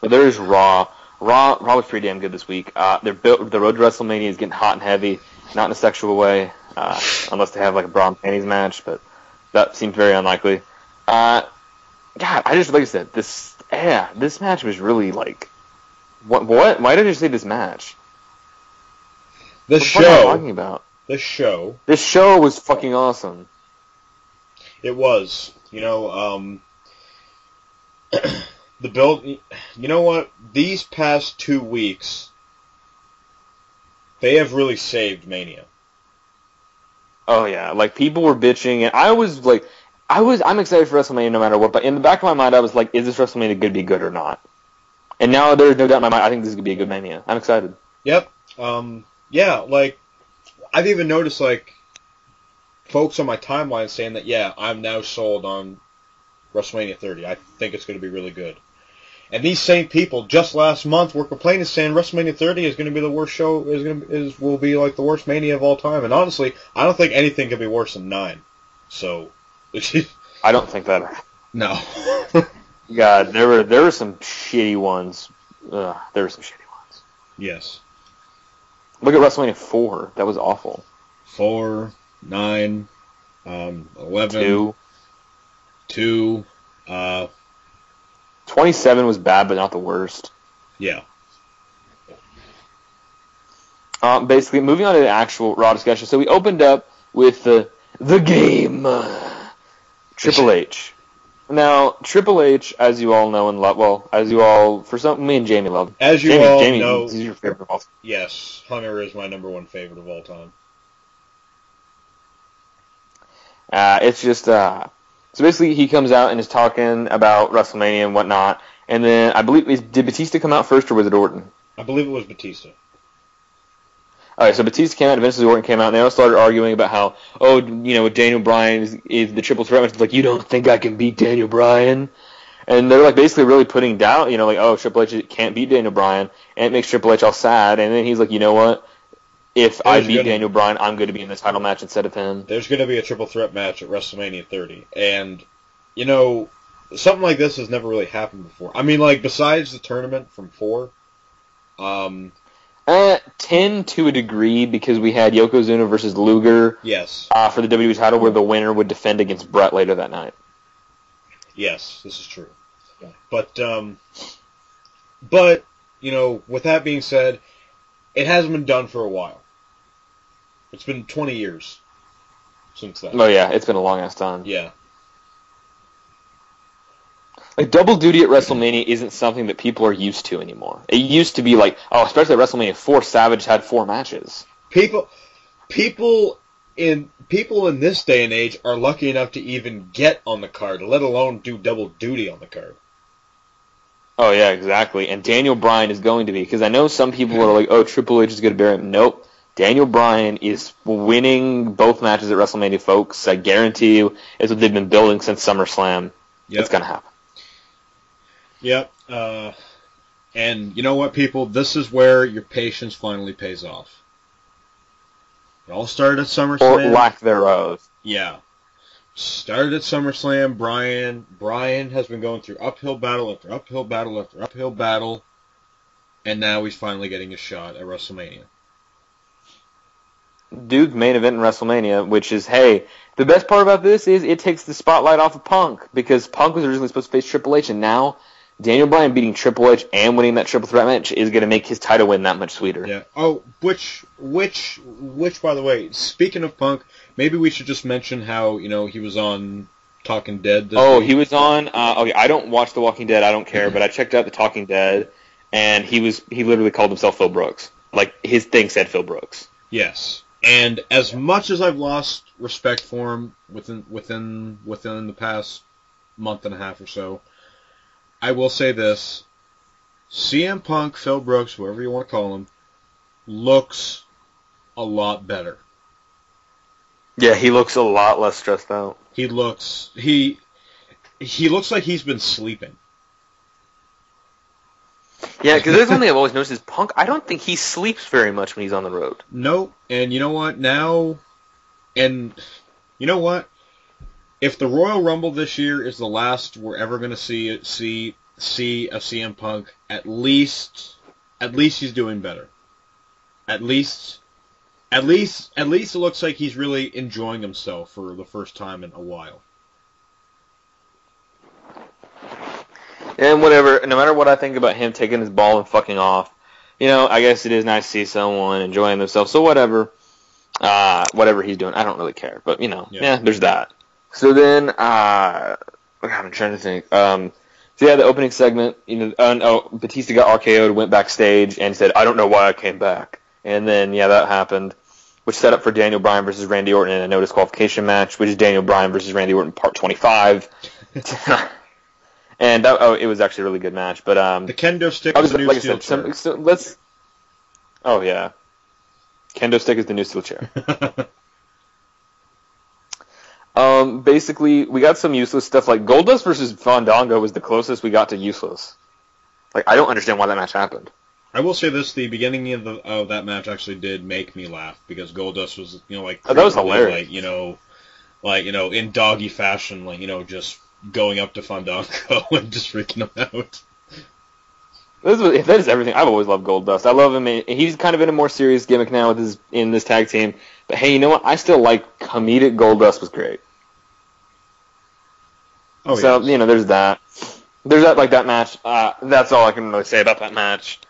But there is Raw. Raw, Raw was pretty damn good this week. Uh, they're built. The road to WrestleMania is getting hot and heavy, not in a sexual way, uh, unless they have like a bra and panties match, but that seems very unlikely. Uh, God, I just like I said, this yeah, this match was really like, what? What? Why did I just say this match? The What am I talking about? The show. This show was fucking awesome. It was. You know, um, <clears throat> the build. You know what? These past two weeks, they have really saved Mania. Oh yeah, like people were bitching, and I was like, I was, I'm excited for WrestleMania no matter what. But in the back of my mind, I was like, is this WrestleMania going to be good or not? And now there's no doubt in my mind. I think this is going to be a good Mania. I'm excited. Yep. Um, yeah, like I've even noticed like folks on my timeline saying that yeah, I'm now sold on WrestleMania 30. I think it's going to be really good. And these same people just last month were complaining saying WrestleMania 30 is going to be the worst show is going to is will be like the worst Mania of all time. And honestly, I don't think anything could be worse than 9. So <laughs> I don't think that. no. <laughs> God, there were there were some shitty ones. There were some shitty ones. yes. Look at WrestleMania four. That was awful. 4 9 um 11 Two. 2 uh 27 was bad, but not the worst. yeah. Um, basically, moving on to the actual Raw discussion. So we opened up with the the game, Triple H. Now, Triple H, as you all know and love, well, as you all, for some, me and Jamie love. As you Jamie, all Jamie, know, he's your favorite of all. Yes, Hunter is my number one favorite of all time. Uh, it's just, uh, so basically he comes out and is talking about WrestleMania and whatnot, and then I believe, is, did Batista come out first or was it Orton? I believe it was Batista. All right, so Batista came out, and Vince Orton came out, and they all started arguing about how, oh, you know, with Daniel Bryan is, is the triple threat match. It's like, you don't think I can beat Daniel Bryan? And they're like basically really putting down, you know, like, oh, Triple H can't beat Daniel Bryan, and it makes Triple H all sad. And then he's like, you know what? If I beat gonna- Daniel Bryan, I'm going to be in the title match instead of him. There's going to be a triple threat match at WrestleMania 30, and you know something like this has never really happened before. I mean, like besides the tournament from four, um, Uh, 10 to a degree because we had Yokozuna versus Luger yes, uh, for the WWE title, where the winner would defend against Bret later that night. yes, this is true. But um, but you know, with that being said, it hasn't been done for a while. It's been 20 years since then. Oh yeah, it's been a long ass time. Yeah. Like double duty at WrestleMania isn't something that people are used to anymore. It used to be like, oh, especially at WrestleMania 4, Savage had four matches. People, people in people in this day and age are lucky enough to even get on the card, let alone do double duty on the card. Oh yeah, exactly. And Daniel Bryan is going to be because I know some people are like, oh, Triple H is going to bury him. Nope. Daniel Bryan is winning both matches at WrestleMania, folks. I guarantee you, it's what they've been building since SummerSlam. Yep. It's going to happen. Yep. Uh, and you know what, people? This is where your patience finally pays off. It all started at SummerSlam. Or lack thereof. Yeah. Started at SummerSlam. Bryan Bryan has been going through uphill battle after uphill battle after uphill battle, and now he's finally getting a shot at WrestleMania. Duke main event in WrestleMania, which is hey, the best part about this is it takes the spotlight off of Punk because Punk was originally supposed to face Triple H, and now Daniel Bryan beating Triple H and winning that triple threat match is going to make his title win that much sweeter. Yeah. Oh, which which which by the way, speaking of Punk, maybe we should just mention how you know he was on Talking Dead. Oh, week. he was on. Uh, okay, I don't watch The Walking Dead. I don't care, but I checked out The Talking Dead, and he was he literally called himself Phil Brooks. Like his thing said Phil Brooks. Yes. And as much as I've lost respect for him within within within the past month and a half or so, I will say this: CM Punk, Phil Brooks, whoever you want to call him, looks a lot better. Yeah, he looks a lot less stressed out. He looks he he looks like he's been sleeping. Yeah, because there's one thing I've always noticed is Punk. I don't think he sleeps very much when he's on the road. Nope. And you know what? Now, and you know what? If the Royal Rumble this year is the last we're ever going to see see see a CM Punk, at least at least he's doing better. At least at least at least it looks like he's really enjoying himself for the first time in a while. And whatever, no matter what I think about him taking his ball and fucking off, you know, I guess it is nice to see someone enjoying themselves. So whatever, uh, whatever he's doing, I don't really care. But you know, Yeah. yeah, there's that. So then, uh, I'm trying to think. Um, so yeah, the opening segment, you know, uh, oh, Batista got RKO'd, went backstage, and said, "I don't know why I came back." And then yeah, that happened, which set up for Daniel Bryan versus Randy Orton in a no disqualification match, which is Daniel Bryan versus Randy Orton part 25. <laughs> and that, oh, it was actually a really good match. But um, The kendo stick I is the new like steel said, chair. so let's. Oh yeah, kendo stick is the new steel chair. <laughs> Um, basically, we got some useless stuff like Goldust versus Fandango was the closest we got to useless. Like I don't understand why that match happened. I will say this: the beginning of, the, of that match actually did make me laugh because Goldust was, you know, like Oh, that was hilarious. like you know, like you know, in doggy fashion, like you know, just going up to Fandango <laughs> and just freaking him out. This was, that is everything. I've always loved Goldust. I love him. He's kind of in a more serious gimmick now with his in this tag team. But hey, you know what? I still like comedic Goldust was great. Oh so yeah. you know, there's that. There's that like that match. Uh, that's all I can really say about that match.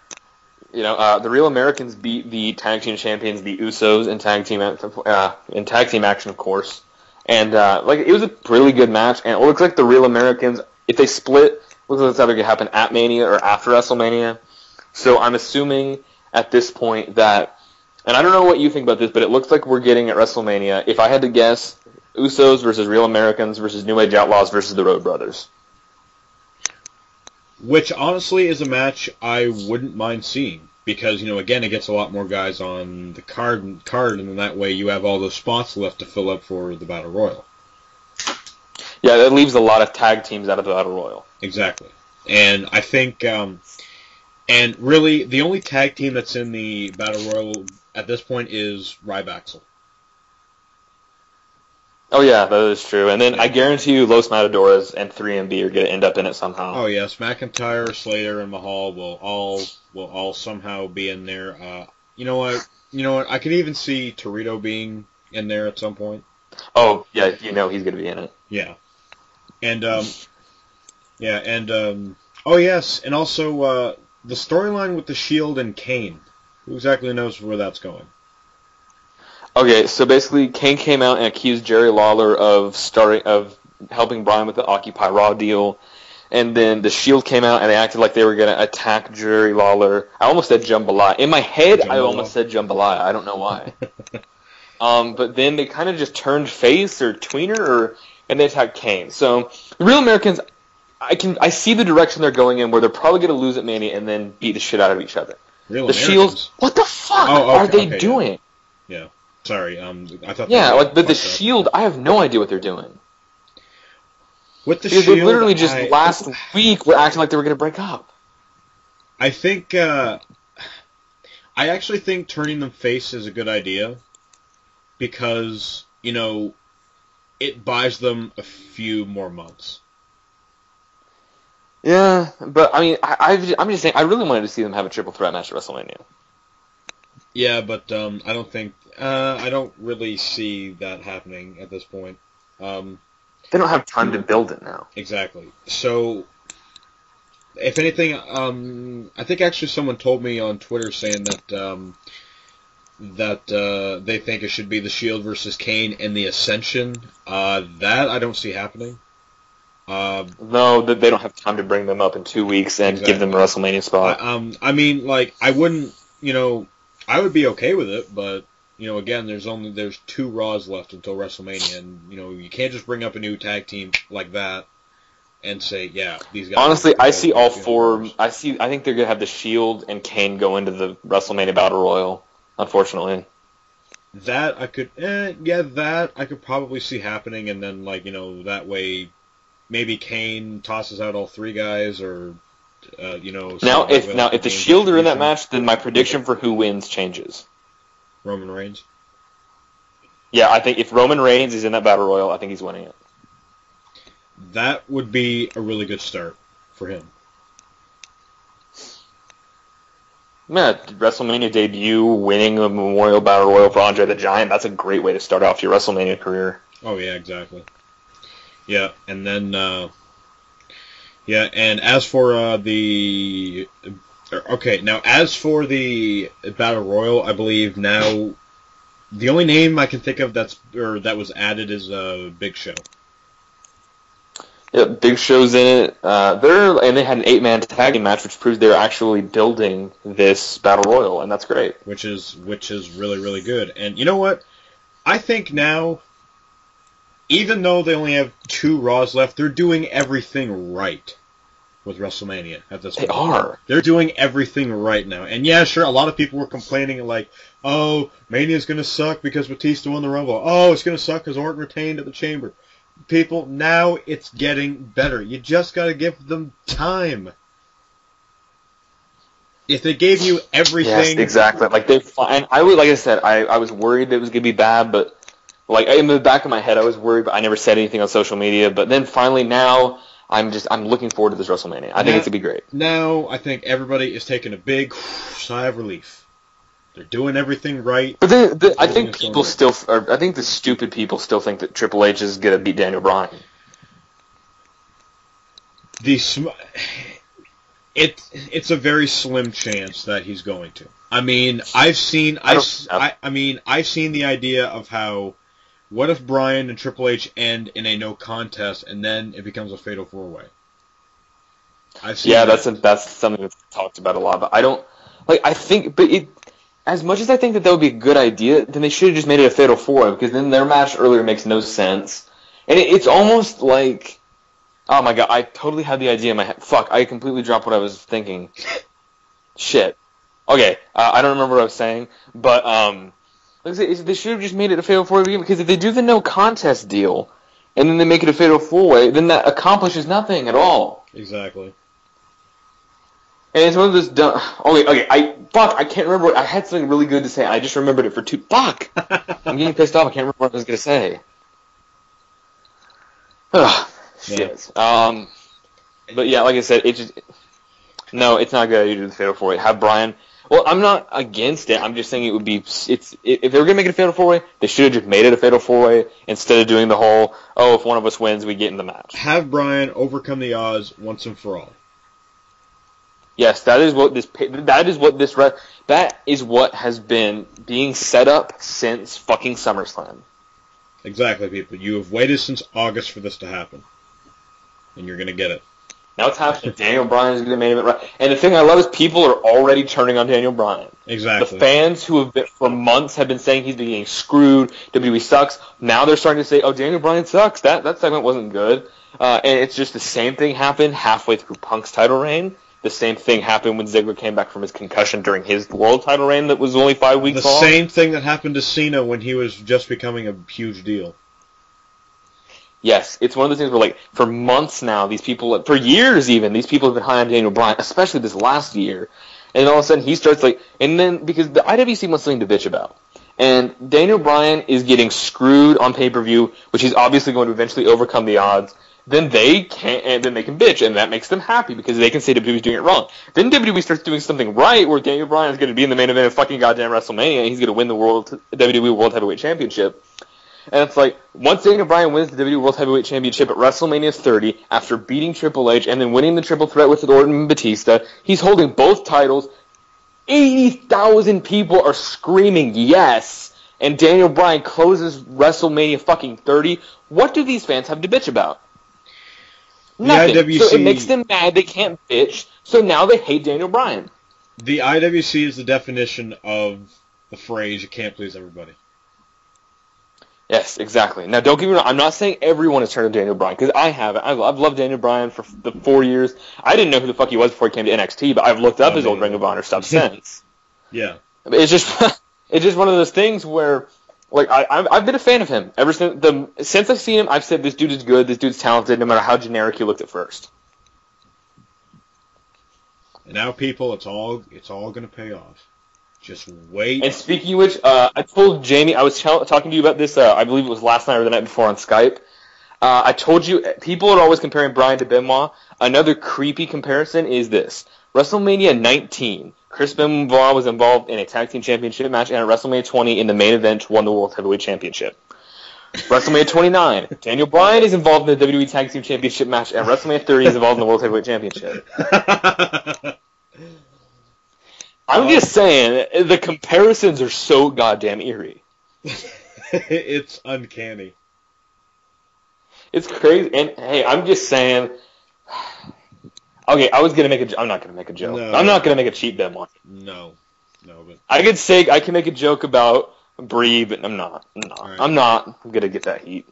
You know, uh, the Real Americans beat the tag team champions, the Usos, in tag team uh, in tag team action, of course. And uh, like it was a really good match, and it looks like the Real Americans, if they split, looks like it's either gonna happen at Mania or after WrestleMania. So I'm assuming at this point that, and I don't know what you think about this, but it looks like we're getting at WrestleMania. If I had to guess, Usos versus Real Americans versus New Age Outlaws versus the Rhodes Brothers. Which honestly is a match I wouldn't mind seeing because you know, again, it gets a lot more guys on the card, card, and then that way you have all those spots left to fill up for the battle royal. Yeah, that leaves a lot of tag teams out of the Battle Royal. Exactly. And I think, um, and really, the only tag team that's in the Battle Royal at this point is Rybaxel. Oh yeah, that is true. And then I guarantee you, Los Matadores and 3MB are going to end up in it somehow. Oh yes, McIntyre, Slater, and Mahal will all will all somehow be in there. Uh, you know what? You know what? I can even see Torito being in there at some point. Oh yeah, you know he's going to be in it. Yeah. And um, yeah, and um, oh yes, and also uh, the storyline with the Shield and Kane. Who exactly knows where that's going? Okay, so basically, Kane came out and accused Jerry Lawler of starting of helping Bryan with the Occupy Raw deal, and then the Shield came out and they acted like they were gonna attack Jerry Lawler. I almost said Jambalaya. In my head, I almost said Jambalaya. I don't know why. <laughs> um, but then they kind of just turned face or tweener, or and they attacked Kane. So the Real Americans, I can I see the direction they're going in, where they're probably gonna lose at Mania and then beat the shit out of each other. Real the Americans. Shield, what the fuck Oh, are they okay, yeah. doing? Sorry, um, I thought. Yeah, like but the up. Shield, I have no idea what they're doing. with the Because Shield, they literally just I, <laughs> last week were acting like they were gonna break up. I think. Uh, I actually think turning them face is a good idea because you know it buys them a few more months. Yeah, but I mean, I, I've, I'm just saying, I really wanted to see them have a triple threat match at WrestleMania. Yeah, but um, I don't think uh, I don't really see that happening at this point. Um, They don't have time to build it now. exactly. So, if anything, um, I think actually someone told me on Twitter saying that um, that uh, they think it should be the Shield versus Kane and the Ascension. Uh, that I don't see happening. Uh, No, they don't have time to bring them up in two weeks and give them a WrestleMania spot. I, um, I mean, like, I wouldn't, you know, I would be okay with it, but you know, again, there's only there's two Raws left until WrestleMania, and you know, you can't just bring up a new tag team like that and say, yeah, these guys. Honestly, I see all four. I see. I think they're gonna have the Shield and Kane go into the WrestleMania Battle Royal. Unfortunately, That I could, eh, yeah, that I could probably see happening, and then like you know that way, maybe Kane tosses out all three guys, or uh, you know. now if with now if the Shield are in that match, then my prediction for who wins changes. Roman Reigns. Yeah, I think if Roman Reigns is in that Battle Royal, I think he's winning it. That would be a really good start for him. Yeah, WrestleMania debut, winning a Memorial Battle Royal for Andre the Giant. That's a great way to start off your WrestleMania career. Oh yeah, exactly. Yeah, and then uh, yeah, and as for uh, the okay, now as for the battle royal, I believe now the only name I can think of that's or that was added is uh, Big Show. Yeah, Big Show's in it. Uh, they're and they had an eight man tag team match, which proves they're actually building this battle royal, and that's great. which is which is really really good. And you know what? I think now, even though they only have two Raws left, they're doing everything right with WrestleMania at this They point. They are. They're doing everything right now. And yeah, sure, a lot of people were complaining like, "Oh, Mania's gonna suck because Batista won the Rumble. Oh, it's gonna suck because Orton retained at the Chamber." People, now it's getting better. You just gotta give them time. If they gave you everything, Yes, exactly. Like they, and I was like I said, I, I was worried it was gonna be bad, but like in the back of my head, I was worried, but I never said anything on social media. But then finally, now I'm just I'm looking forward to this WrestleMania. I think it's gonna be great. now I think everybody is taking a big <sighs> sigh of relief. They're doing everything right. But then the, I think people still, or I think the stupid people still think that Triple H is gonna beat Daniel Bryan. The sm- it it's a very slim chance that he's going to. I mean, I've seen I I, I, I mean I've seen the idea of how what if Bryan and Triple H end in a no contest and then it becomes a fatal four way. I've seen Yeah, that. that's a, that's something that's talked about a lot. But I don't like. I think, but it. As much as I think that that would be a good idea, then they should have just made it a fatal four because then their match earlier makes no sense, and it, it's almost like, oh my god, I totally had the idea in my head. Fuck, I completely dropped what I was thinking. <laughs> Shit. Okay, uh, I don't remember what I was saying, but um, like I said, they should have just made it a fatal four way because if they do the no contest deal, and then they make it a fatal four way, then that accomplishes nothing at all. exactly. And it's one of those dumb. Okay, okay. I fuck. I can't remember. What, I had something really good to say. I just remembered it for two. Fuck. I'm getting pissed off. I can't remember what I was gonna say. Ugh, shit. Um, but yeah, like I said, it just no, it's not good to do the fatal four way. Have Bryan. Well, I'm not against it. I'm just saying it would be. It's if they were gonna make it a fatal four way, they should have just made it a fatal four way instead of doing the whole. Oh, if one of us wins, we get in the match. Have Bryan overcome the odds once and for all. Yes, that is what this that is what this that is what has been being set up since fucking SummerSlam. Exactly, people. You have waited since August for this to happen, and you're gonna get it. Now it's happening. Daniel Bryan is going to main event. Right. And the thing I love is people are already turning on Daniel Bryan. Exactly. The fans who have been, for months have been saying he's been getting screwed. WWE sucks. Now they're starting to say, "Oh, Daniel Bryan sucks." That that segment wasn't good. Uh, and it's just the same thing happened halfway through Punk's title reign. The same thing happened when Ziggler came back from his concussion during his world title reign that was only five weeks the long. same thing that happened to Cena when he was just becoming a huge deal. Yes, it's one of those things where, like, for months now, these people, for years even, these people have been high on Daniel Bryan, especially this last year. And all of a sudden he starts, like, and then, because the IWC wants something to bitch about. And Daniel Bryan is getting screwed on pay-per-view, which he's obviously going to eventually overcome the odds. Then they can't, and then they can bitch, and that makes them happy because they can say WWE's doing it wrong. Then WWE starts doing something right, where Daniel Bryan is going to be in the main event of fucking goddamn WrestleMania, and he's going to win the World WWE World Heavyweight Championship. And it's like, once Daniel Bryan wins the WWE World Heavyweight Championship at WrestleMania 30, after beating Triple H and then winning the triple threat with Orton and Batista, he's holding both titles. 80,000 people are screaming yes, and Daniel Bryan closes WrestleMania fucking 30. What do these fans have to bitch about? Nothing. IWC So it makes them mad they can't bitch, so now they hate Daniel Bryan. The IWC is the definition of the phrase "you can't please everybody." Yes, exactly. Now, don't get me wrong. I'm not saying everyone has turned to Daniel Bryan because I haven't. I've, I've loved Daniel Bryan for the four years. I didn't know who the fuck he was before he came to NXT, but I've looked up I his old Ring of Honor stuff since. <laughs> Yeah, It's just, <laughs> it's just one of those things where, like, I, I've, I've been a fan of him ever since the since I've seen him. I've said this dude is good. This dude's talented, no matter how generic he looked at first. and now people, it's all it's all gonna pay off. Just wait. And speaking of which, uh, I told Jamie I was tell- talking to you about this. Uh, I believe it was last night or the night before on Skype. Uh, I told you people are always comparing Bryan to Benoit. Another creepy comparison is this: WrestleMania 19. Chris Benoit was involved in a tag team championship match, and at WrestleMania 20, in the main event, won the World Heavyweight Championship. WrestleMania 29. Daniel Bryan is involved in the WWE Tag Team Championship match, and WrestleMania 30 is involved in the World Heavyweight Championship. <laughs> I'm just saying, the comparisons are so goddamn eerie. <laughs> it's uncanny. It's crazy. And hey, I'm just saying. Okay, I was gonna make a. I'm not gonna make a joke. No. I'm not gonna make a cheap bet one. No, no, but I could say I can make a joke about Brie, but I'm not. I'm not. Alright. I'm not gonna get that heat.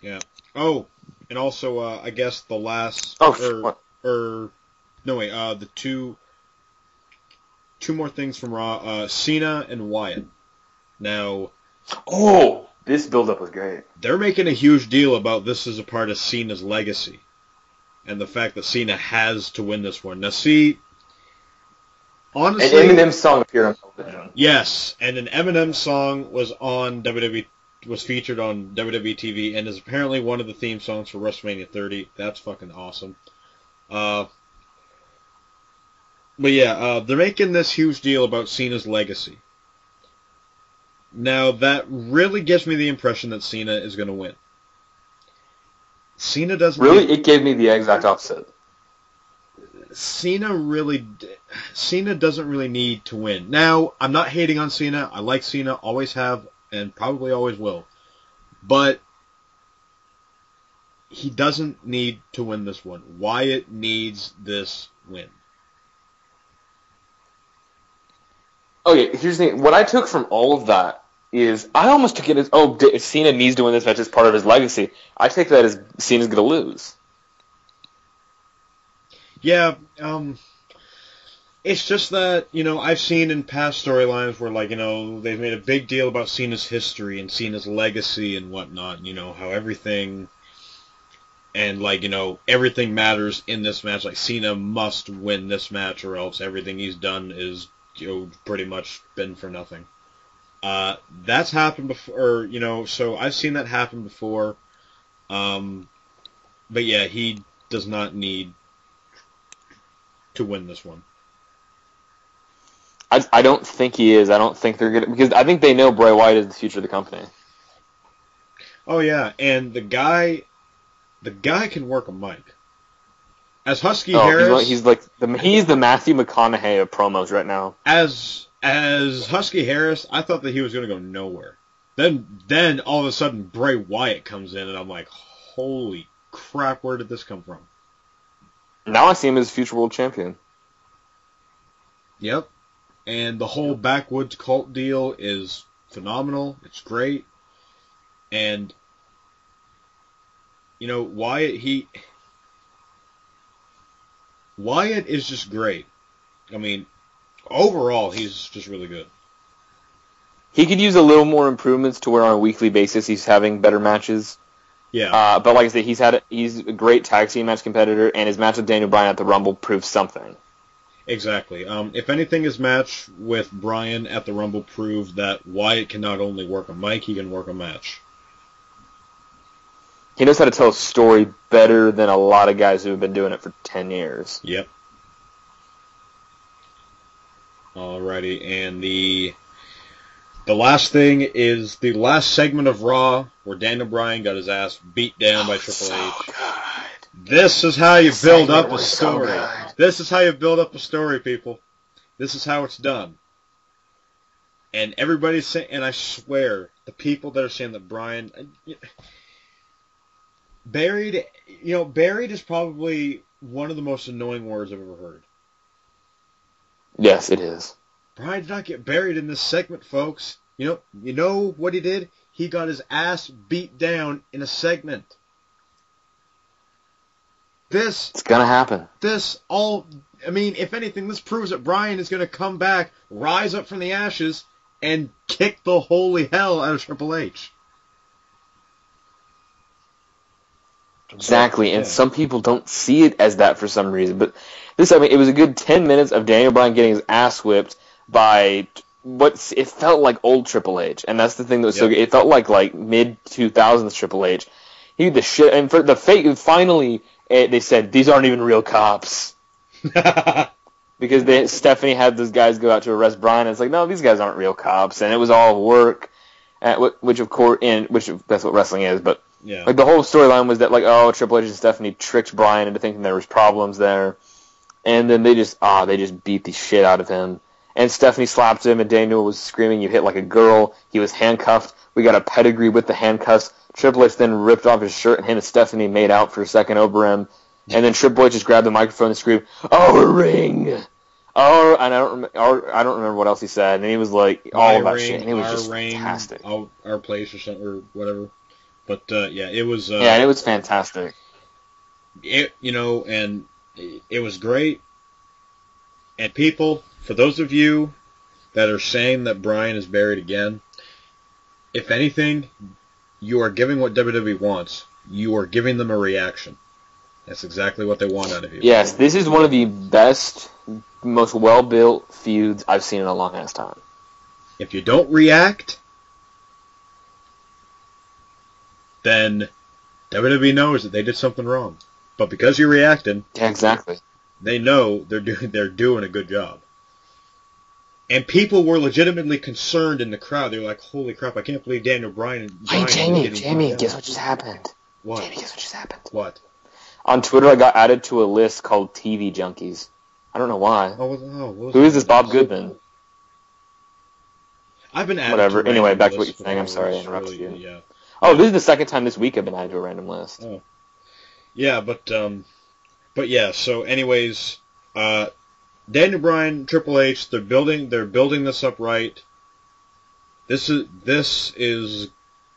Yeah. Oh, and also uh, I guess the last Oh, or, what? or no wait, uh, the two two more things from Raw, uh, Cena and Wyatt. Now Oh, this build-up was great. they're making a huge deal about this as a part of Cena's legacy, and the fact that Cena has to win this one. Now, see, honestly, An Eminem song appeared on television. Yes, and an Eminem song was on WWE was featured on WWE TV and is apparently one of the theme songs for WrestleMania 30. That's fucking awesome. Uh, but yeah, uh, they're making this huge deal about Cena's legacy. Now that really gives me the impression that Cena is going to win. Cena doesn't Really, it gave me the exact opposite. Cena really, Cena doesn't really need to win. Now, I'm not hating on Cena. I like Cena, always have, and probably always will. But he doesn't need to win this one. Wyatt needs this win. Okay, here's the thing. What I took from all of that is I almost took it as oh, Cena needs to win this match as part of his legacy. I take that as Cena's gonna lose. Yeah, um, it's just that you know I've seen in past storylines where like you know they've made a big deal about Cena's history and Cena's legacy and whatnot. And, you know how everything and like you know everything matters in this match. Like Cena must win this match or else everything he's done is you know pretty much been for nothing. Uh, that's happened before, you know. So I've seen that happen before. Um, but yeah, he does not need to win this one. I, I don't think he is. I don't think they're gonna because I think they know Bray Wyatt is the future of the company. Oh yeah, and the guy, the guy can work a mic. As Husky Oh, he's, Harris, he's like the he's the Matthew McConaughey of promos right now. as as Husky Harris, I thought that he was going to go nowhere. Then then all of a sudden Bray Wyatt comes in, and I'm like, holy crap, where did this come from? Now I see him as future world champion. Yep. And the whole backwoods cult deal is phenomenal. It's great. And you know, Wyatt he Wyatt is just great. I mean, overall he's just really good. He could use a little more improvements to where on a weekly basis he's having better matches. Yeah. Uh, but like I said, he's had a, he's a great tag team match competitor, and his match with Daniel Bryan at the Rumble proves something. Exactly. Um, if anything, his match with Bryan at the Rumble proved that Wyatt can not only work a mic, he can work a match. He knows how to tell a story better than a lot of guys who have been doing it for ten years. Yep. Alrighty, and the the last thing is the last segment of Raw where Daniel Bryan got his ass beat down by Oh, Triple so H. good. This is how you build up a was so story. this is how you build up a story, people. This is how it's done. And everybody's saying, and I swear, the people that are saying that Bryan buried, you know, buried is probably one of the most annoying words I've ever heard. Yes, it is. Bryan did not get buried in this segment, folks. You know, you know what he did? He got his ass beat down in a segment. This It's gonna happen. this all I mean, if anything, this proves that Bryan is going to come back, rise up from the ashes, and kick the holy hell out of Triple H. Exactly, and Yeah. some people don't see it as that for some reason. But this, I mean, it was a good ten minutes of Daniel Bryan getting his ass whipped by what it felt like old Triple H, and that's the thing that was so good. It felt like like mid two thousands Triple H. He the shit, and for the fake, finally eh, they said these aren't even real cops <laughs> because they, Stephanie had those guys go out to arrest Bryan. And it's like no, these guys aren't real cops, and it was all work. Uh, wh- which of course, in which that's what wrestling is, but yeah. like the whole storyline was that like oh Triple H and Stephanie tricked Bryan into thinking there was problems there, and then they just ah they just beat the shit out of him. And Stephanie slapped him, and Daniel was screaming, "You hit like a girl." He was handcuffed. We got a pedigree with the handcuffs. Triple H then ripped off his shirt, and him and Stephanie made out for a second over him. And then Triple H just grabbed the microphone and screamed, "Our ring!" Oh, and I don't rem- or, I don't remember what else he said, and he was like all My about ring, shit, and it was just ring, fantastic. Our, our place or something or whatever. But uh, yeah, it was. Uh, yeah, it was fantastic. it, you know, and it was great. And people, for those of you that are saying that Bryan is buried again, if anything, you are giving what WWE wants. You are giving them a reaction. That's exactly what they want out of you. Yes, this is one of the best, most well-built feuds I've seen in a long ass time. If you don't react, then WWE knows that they did something wrong. But because you're reacting, Yeah, exactly. they know they're doing <laughs> they're doing a good job. And people were legitimately concerned in the crowd. They were like, "Holy crap! I can't believe Daniel Bryan." Hey, Bryan is Jamie, Jamie, guess what just happened? What? Jamie, guess what just happened? What? On Twitter, I got added to a list called TV Junkies. I don't know why. Oh, oh, Who this Bob Goodman? I've been added Whatever. Anyway, back to what you're saying. I'm sorry I interrupted really- you. Yeah. Oh, this is the second time this week I've been added to a random list. Oh. Yeah, but um, but yeah. So, anyways, uh, Daniel Bryan, Triple H, they're building they're building this up right. This is this is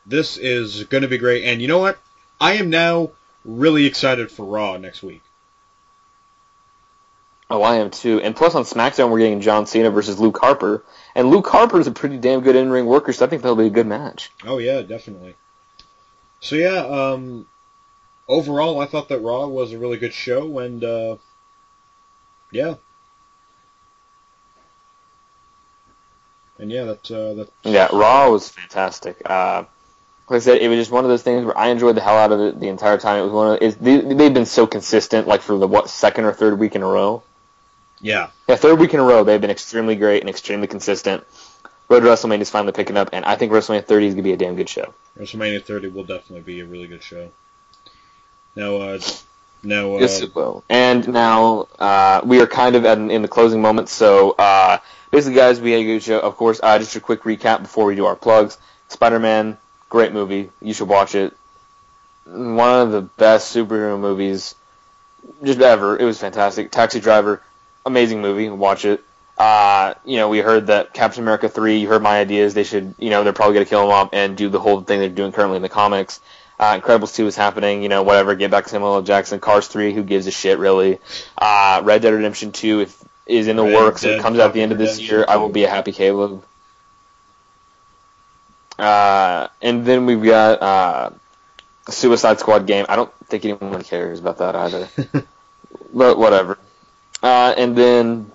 this is going to be great. And you know what? I am now really excited for Raw next week. Oh, I am too. And plus on SmackDown, we're getting John Cena versus Luke Harper, and Luke Harper is a pretty damn good in-ring worker, so I think that'll be a good match. Oh yeah, definitely. So yeah, um, overall, I thought that Raw was a really good show, and uh, yeah, and yeah, that uh, that Yeah, Raw was fantastic. Uh, like I said, it was just one of those things where I enjoyed the hell out of it the entire time. It was one of it's, they, they've been so consistent, like for the what second or third week in a row. yeah, Yeah, third week in a row, they've been extremely great and extremely consistent. Road to WrestleMania is finally picking up, and I think WrestleMania 30 is gonna be a damn good show. WrestleMania 30 will definitely be a really good show. Now, uh, now, uh, Yes, it will. And now uh, we are kind of at, in the closing moments. So uh, basically, guys, we had a good show. Of course, uh, just a quick recap before we do our plugs. Spider-Man, great movie. You should watch it. One of the best superhero movies just ever. It was fantastic. Taxi Driver, amazing movie. Watch it. Uh, you know, we heard that Captain America 3, you heard my ideas. They should, you know, they're probably going to kill him off and do the whole thing they're doing currently in the comics. Uh, Incredibles 2 is happening, you know, whatever. Get back to Samuel L. Jackson. Cars 3, who gives a shit, really. Uh, Red Dead Redemption 2 if, is in the Red works. Dead it comes out at the end of this Redemption year. I will be a happy Caleb. Uh, and then we've got uh, a Suicide Squad game. I don't think anyone cares about that either. <laughs> but whatever. Uh, and then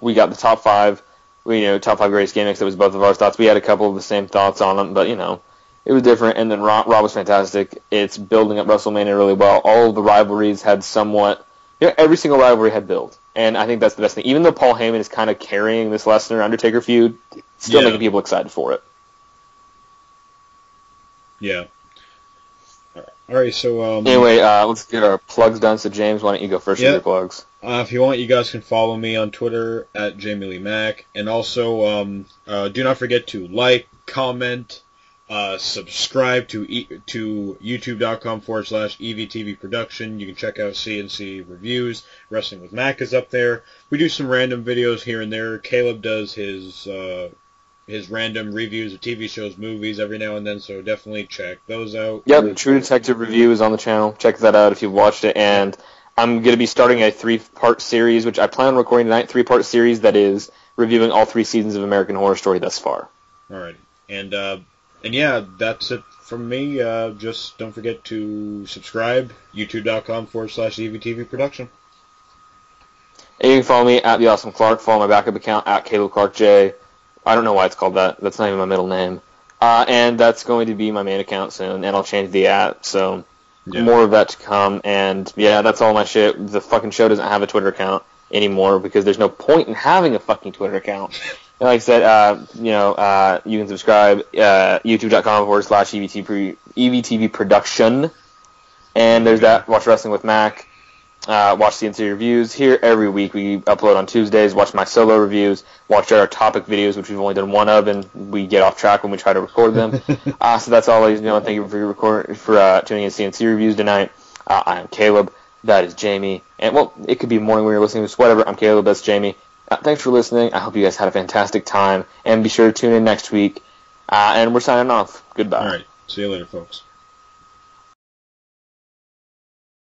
we got the top five. We you know top five greatest mix. That was both of our thoughts. We had a couple of the same thoughts on them, but you know it was different. And then Rob, Raw was fantastic. It's building up WrestleMania really well. All of the rivalries had somewhat. You know, every single rivalry had build, and I think that's the best thing. Even though Paul Heyman is kind of carrying this Lesnar Undertaker feud, still Yeah. making people excited for it. Yeah. All right, so um, Anyway, uh, let's get our plugs done. So James, why don't you go first with your plugs? Uh, if you want, you guys can follow me on Twitter at Jamie Lee Mac, and also um, uh, do not forget to like, comment, uh, subscribe to e- to YouTube.com forward slash EVTV Production. You can check out C&C reviews. Wrestling with Mac is up there. We do some random videos here and there. Caleb does his uh, his random reviews of TV shows, movies every now and then. So definitely check those out. Yep, True Detective Review is on the channel. Check that out if you've watched it. And I'm going to be starting a three-part series, which I plan on recording tonight. Three-part series that is reviewing all three seasons of American Horror Story thus far. All right, and uh, and yeah, that's it from me. Uh, just don't forget to subscribe. YouTube.com forward slash EVTV Production. And you can follow me at the Awesome Clark. Follow my backup account at Caleb Clark J. I don't know why it's called that. That's not even my middle name. Uh, and that's going to be my main account soon, and I'll change the app. So Yeah. more of that to come. And yeah, that's all my shit. The fucking show doesn't have a Twitter account anymore because there's no point in having a fucking Twitter account. And like I said, uh, you know, uh, you can subscribe uh, youtube.com forward slash EVT pre- EVTV production. And there's that. Watch Wrestling with Mac. Uh, watch C&C reviews here every week. We upload on Tuesdays. Watch my solo reviews. Watch our topic videos, which we've only done one of, and we get off track when we try to record them. <laughs> uh, so that's all, ladies and gentlemen. Thank you for your record for uh, tuning in to C&C reviews tonight. Uh, I am Caleb. That is Jamie. And well, it could be morning when you're listening to this. Whatever. I'm Caleb. That's Jamie. Uh, thanks for listening. I hope you guys had a fantastic time, and be sure to tune in next week. Uh, and we're signing off. Goodbye. All right, see you later, folks.